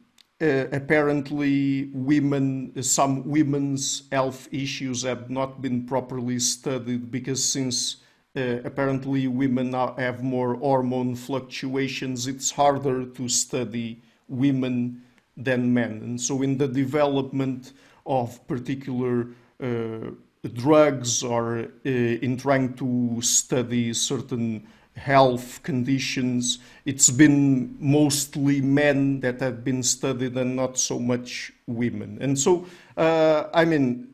uh, apparently women, some women's health issues have not been properly studied because since uh, apparently women now have more hormone fluctuations, it's harder to study women than men. And so in the development of particular uh, drugs or uh, in trying to study certain health conditions. It's been mostly men that have been studied and not so much women. And so, uh, I mean,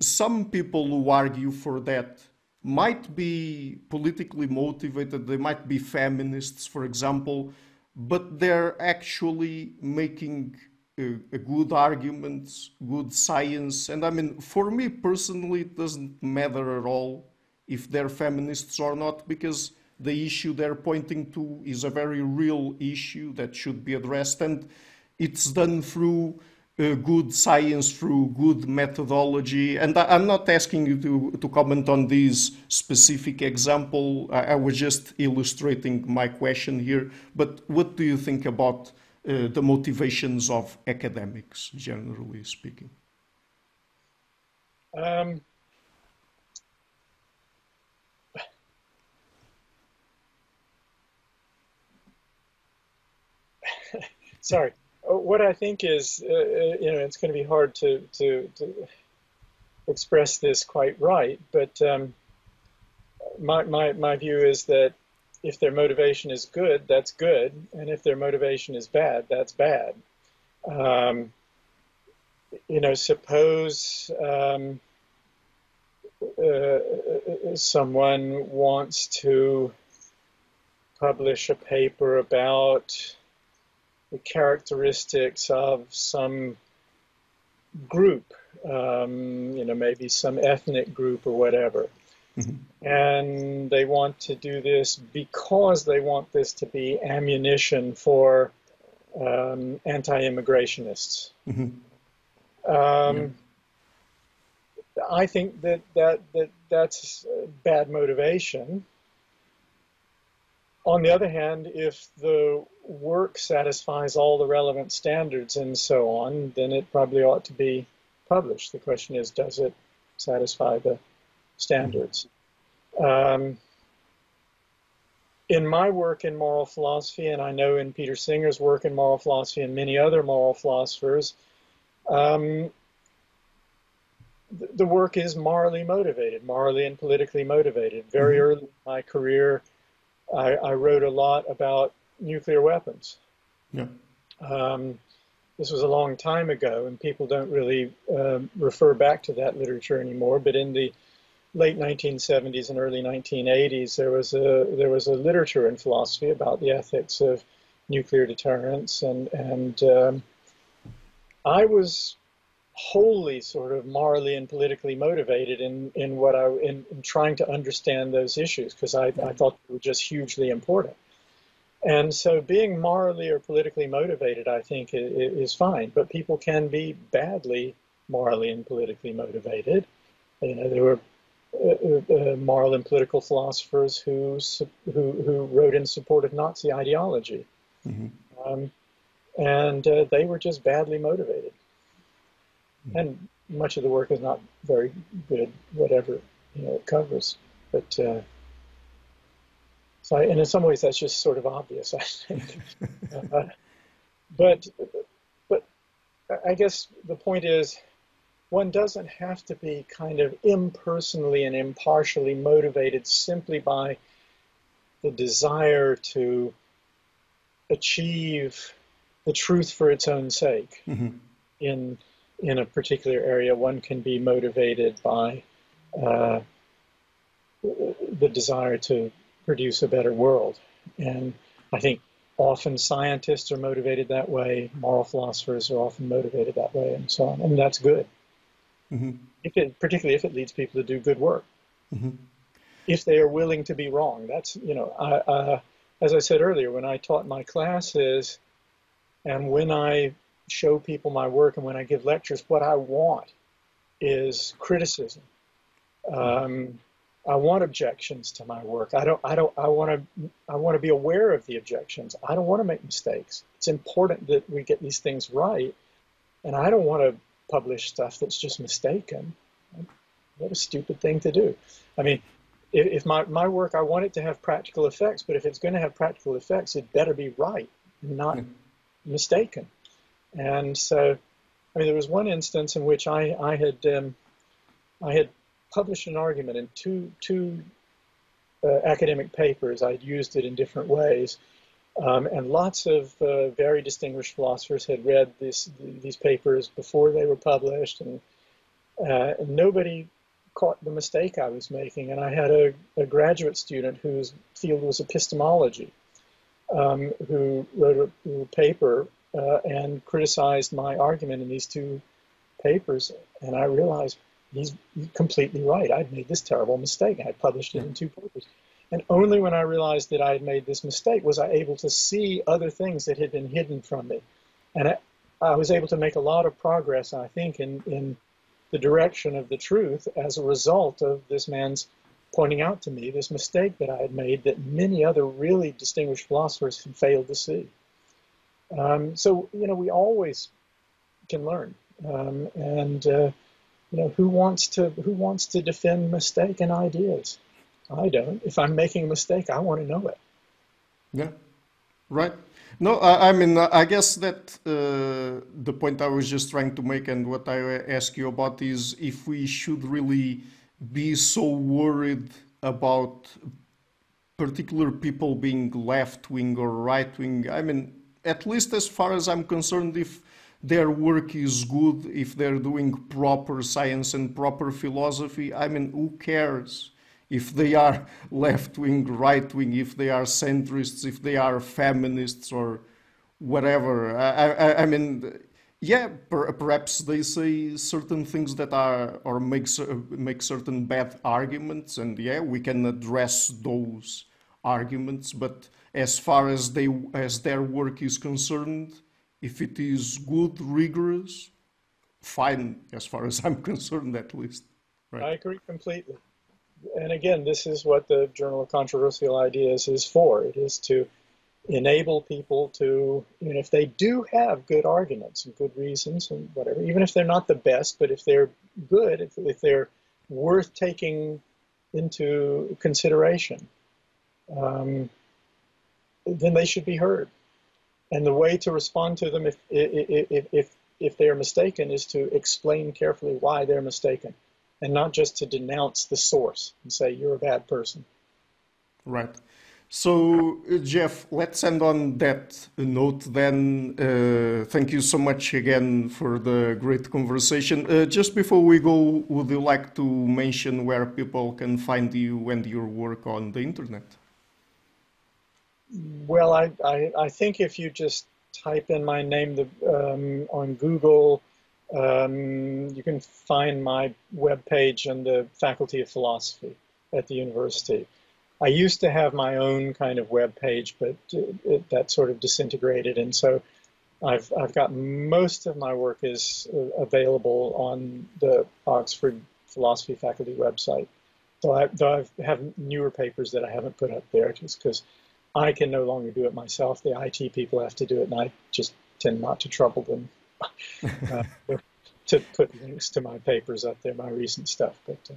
some people who argue for that might be politically motivated, they might be feminists, for example, but they're actually making a, a good arguments, good science. And I mean, for me personally, it doesn't matter at all if they're feminists or not, because the issue they're pointing to is a very real issue that should be addressed, and it's done through uh, good science, through good methodology. And I, am not asking you to, to comment on this specific example. I, I, was just illustrating my question here. But what do you think about uh, the motivations of academics, generally speaking? Um, sorry. Uh, what I think is, uh, uh, you know, it's going to be hard to, to, to express this quite right, but um, my, my, my view is that if their motivation is good, that's good, and if their motivation is bad, that's bad. Um, you know, suppose um, uh, someone wants to publish a paper about the characteristics of some group, um, you know, maybe some ethnic group or whatever. Mm-hmm. And they want to do this because they want this to be ammunition for um, anti-immigrationists. Mm-hmm. Um, yeah. I think that, that, that that's bad motivation. On the other hand, if the work satisfies all the relevant standards and so on, then it probably ought to be published. The question is, does it satisfy the standards? Um, in my work in moral philosophy, and I know in Peter Singer's work in moral philosophy and many other moral philosophers, um, the work is morally motivated, morally and politically motivated. Very mm-hmm. early in my career, I, I wrote a lot about nuclear weapons. Yeah. Um, this was a long time ago, and people don't really um, refer back to that literature anymore. But in the late 1970s and early 1980s, there was a there was a literature in philosophy about the ethics of nuclear deterrence, and and um, I was wholly sort of morally and politically motivated in, in what I in, in trying to understand those issues because I, I thought they were just hugely important. And so being morally or politically motivated, I think, is fine. But people can be badly morally and politically motivated. You know, there were uh, uh, moral and political philosophers who, who, who wrote in support of Nazi ideology. Mm-hmm. Um, and uh, they were just badly motivated and much of the work is not very good, whatever you know it covers. But uh, so, I, and in some ways, that's just sort of obvious, I think. uh, but but I guess the point is, one doesn't have to be kind of impersonally and impartially motivated simply by the desire to achieve the truth for its own sake. Mm-hmm. In in a particular area, one can be motivated by uh, the desire to produce a better world. And I think often scientists are motivated that way, moral philosophers are often motivated that way, and so on. And that's good. Mm-hmm. If it, particularly if it leads people to do good work. Mm-hmm. If they are willing to be wrong. That's, you know, I, uh, as I said earlier, when I taught my classes and when I show people my work and when I give lectures, what I want is criticism. Um, I want objections to my work. I don't. I don't. I want to. I want to be aware of the objections. I don't want to make mistakes. It's important that we get these things right, and I don't want to publish stuff that's just mistaken. What a stupid thing to do. I mean, if, if my my work, I want it to have practical effects, but if it's going to have practical effects, it better be right, not mm. mistaken. And so, I mean, there was one instance in which I I had um, I had published an argument in two two uh, academic papers. I'd used it in different ways, um, and lots of uh, very distinguished philosophers had read this, these papers before they were published, and, uh, nobody caught the mistake I was making. And I had a, a graduate student whose field was epistemology, um, who wrote a, a paper uh, and criticized my argument in these two papers, and I realized he's completely right. I'd made this terrible mistake. I published it in two papers. And only when I realized that I had made this mistake was I able to see other things that had been hidden from me. And I, I was able to make a lot of progress, I think, in, in the direction of the truth as a result of this man's pointing out to me this mistake that I had made that many other really distinguished philosophers had failed to see. Um, so, you know, we always can learn. Um, and uh, you know, who wants to who wants to defend mistaken ideas? I don't. If I'm making a mistake, I want to know it. Yeah, right. No, I, I mean, I guess that uh, the point I was just trying to make and what I ask you about is if we should really be so worried about particular people being left wing or right wing. I mean, at least as far as I'm concerned, if their work is good, if they're doing proper science and proper philosophy, I mean, who cares? If they are left wing, right wing, if they are centrists, if they are feminists or whatever. I, I, I mean, yeah, per, perhaps they say certain things that are or make make certain bad arguments, and yeah, we can address those arguments. But as far as they as their work is concerned, if it is good, rigorous, fine, as far as I'm concerned, at least. Right? I agree completely. And again, this is what the Journal of Controversial Ideas is for. It is to enable people to, even if they do have good arguments and good reasons and whatever, even if they're not the best, but if they're good, if, if they're worth taking into consideration, um, then they should be heard. And the way to respond to them if, if, if, if they are mistaken is to explain carefully why they're mistaken and not just to denounce the source and say you're a bad person. Right. So, uh, Jeff, let's end on that note then. Uh, thank you so much again for the great conversation. Uh, just before we go, would you like to mention where people can find you and your work on the internet? Well, I, I, I, think if you just type in my name the, um, on Google, um, you can find my web page on the Faculty of Philosophy at the university. I used to have my own kind of web page, but it, it, that sort of disintegrated, and so I've I've got most of my work is uh, available on the Oxford Philosophy Faculty website. So I, though I have newer papers that I haven't put up there, just because I can no longer do it myself. The IT people have to do it, and I just tend not to trouble them uh, to put links to my papers up there, my recent stuff. But uh,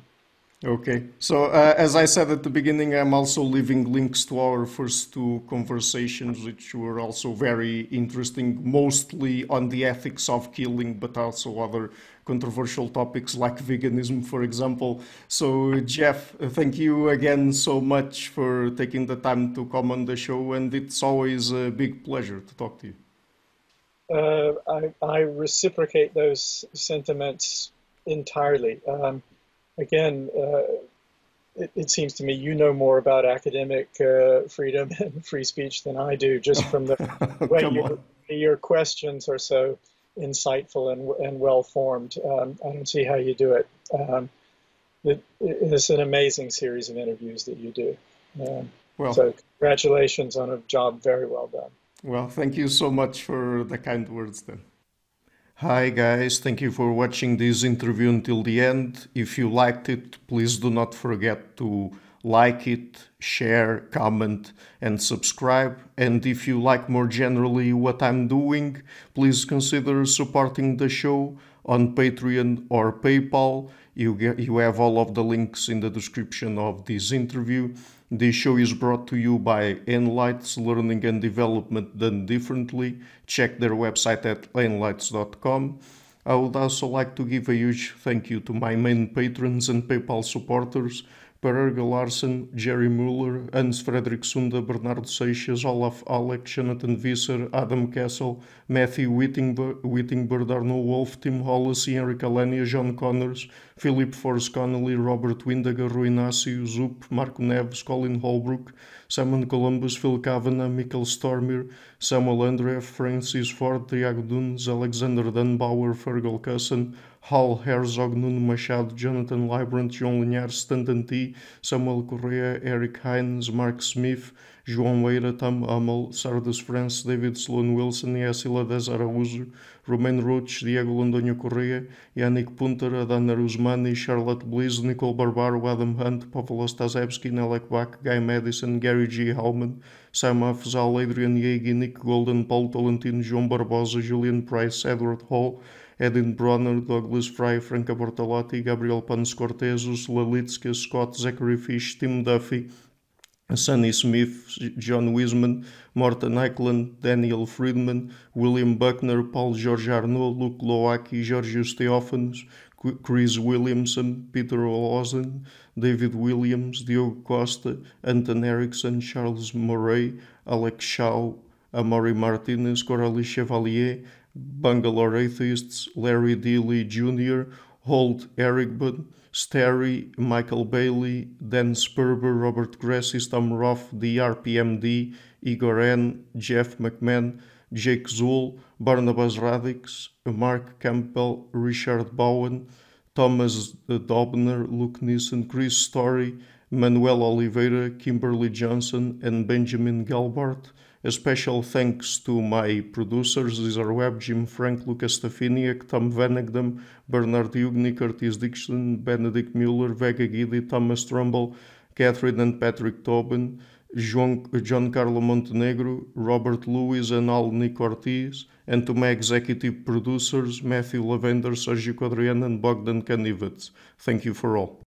Okay, so uh, as I said at the beginning, I'm also leaving links to our first two conversations, which were also very interesting, mostly on the ethics of killing, but also other controversial topics like veganism, for example. So, Jeff, thank you again so much for taking the time to come on the show, and it's always a big pleasure to talk to you. Uh, I, I, reciprocate those sentiments entirely. Um, again, uh, it, it, seems to me you know more about academic uh, freedom and free speech than I do, just from the way your, your, questions are so insightful and, and well formed. Um, I don't see how you do it. Um, it. It's an amazing series of interviews that you do. Um, well, so congratulations on a job very well done. Well, thank you so much for the kind words then. Hi guys, thank you for watching this interview until the end. If you liked it, please do not forget to like it, share, comment, and subscribe. And if you like more generally what I'm doing, please consider supporting the show on Patreon or PayPal. You, get, you have all of the links in the description of this interview. This show is brought to you by Enlites Learning and Development Done Differently. Check their website at enlites.com. I would also like to give a huge thank you to my main patrons and PayPal supporters Per Larsen, Jerry Muller, Hans Frederick Sunda, Bernardo Seixas, Olaf Alex, Jonathan Visser, Adam Kessel, Matthew Whittingbird, Arno Wolf, Tim Hollis, Henrik Alenia, John Connors, Philip Force Connolly, Robert Windager, Rui Inácio, Zup, Marco Neves, Colin Holbrook, Simon Columbus, Phil Kavanagh, Michael Stormir, Samuel Andreff, Francis Ford, Tiago Dunes, Alexander Dunbauer, Fergal Cusson, Hal Herzog, Nuno Machado, Jonathan Librant, João Linhares, Stanton T, Samuel Correa, Eric Hines, Mark Smith, João Weira, Tom Hummel, Sardus France, David Sloan Wilson, Yacila Dez Araújo, Romain Roach, Diego Londonho Correa, Yannick Punter, Adana Rusmani, Charlotte Bliss, Nicole Barbaro, Adam Hunt, Pavlo Stazewski, Nelek Bach, Guy Madison, Gary G. Hallman, Sam Afzal, Adrian Yegi, Nick Golden, Paul Tolentino, João Barbosa, Julian Price, Edward Hall, Edin Bronner, Douglas Fry, Franca Bortolotti, Gabriel Panos Cortez, Ursula Scott Zachary Fish, Tim Duffy, Sonny Smith, John Wiseman, Morten Eklund, Daniel Friedman, William Buckner, Paul George Arnaud, Luke Loaki, Georgios Theophanos, Chris Williamson, Peter Olsen, David Williams, Diogo Costa, Anton Erickson, Charles Murray, Alex Shaw, Amaury Martinez, Coralie Chevalier, Bangalore Atheists, Larry Dealey Jr., Holt Ericbud, Sterry, Michael Bailey, Dan Sperber, Robert Gressis, Tom Roth, the RPMD, Igor N., Jeff McMahan, Jake Zool, Barnabas Radix, Mark Campbell, Richard Bowen, Thomas Dobner, Luke Nissen, Chris Story, Manuel Oliveira, Kimberly Johnson, and Benjamin Galbart. A special thanks to my producers, Cesar Webb, Jim Frank, Lucas Stafiniak, Tom Vanagdam, Bernard Ugni, Curtis Dixon, Benedict Mueller, Vega Gidi, Thomas Trumbull, Catherine and Patrick Tobin, John Carlo Montenegro, Robert Lewis, and Al Nick Ortiz, and to my executive producers, Matthew Lavender, Sergio Quadrian, and Bogdan Kanivets. Thank you for all.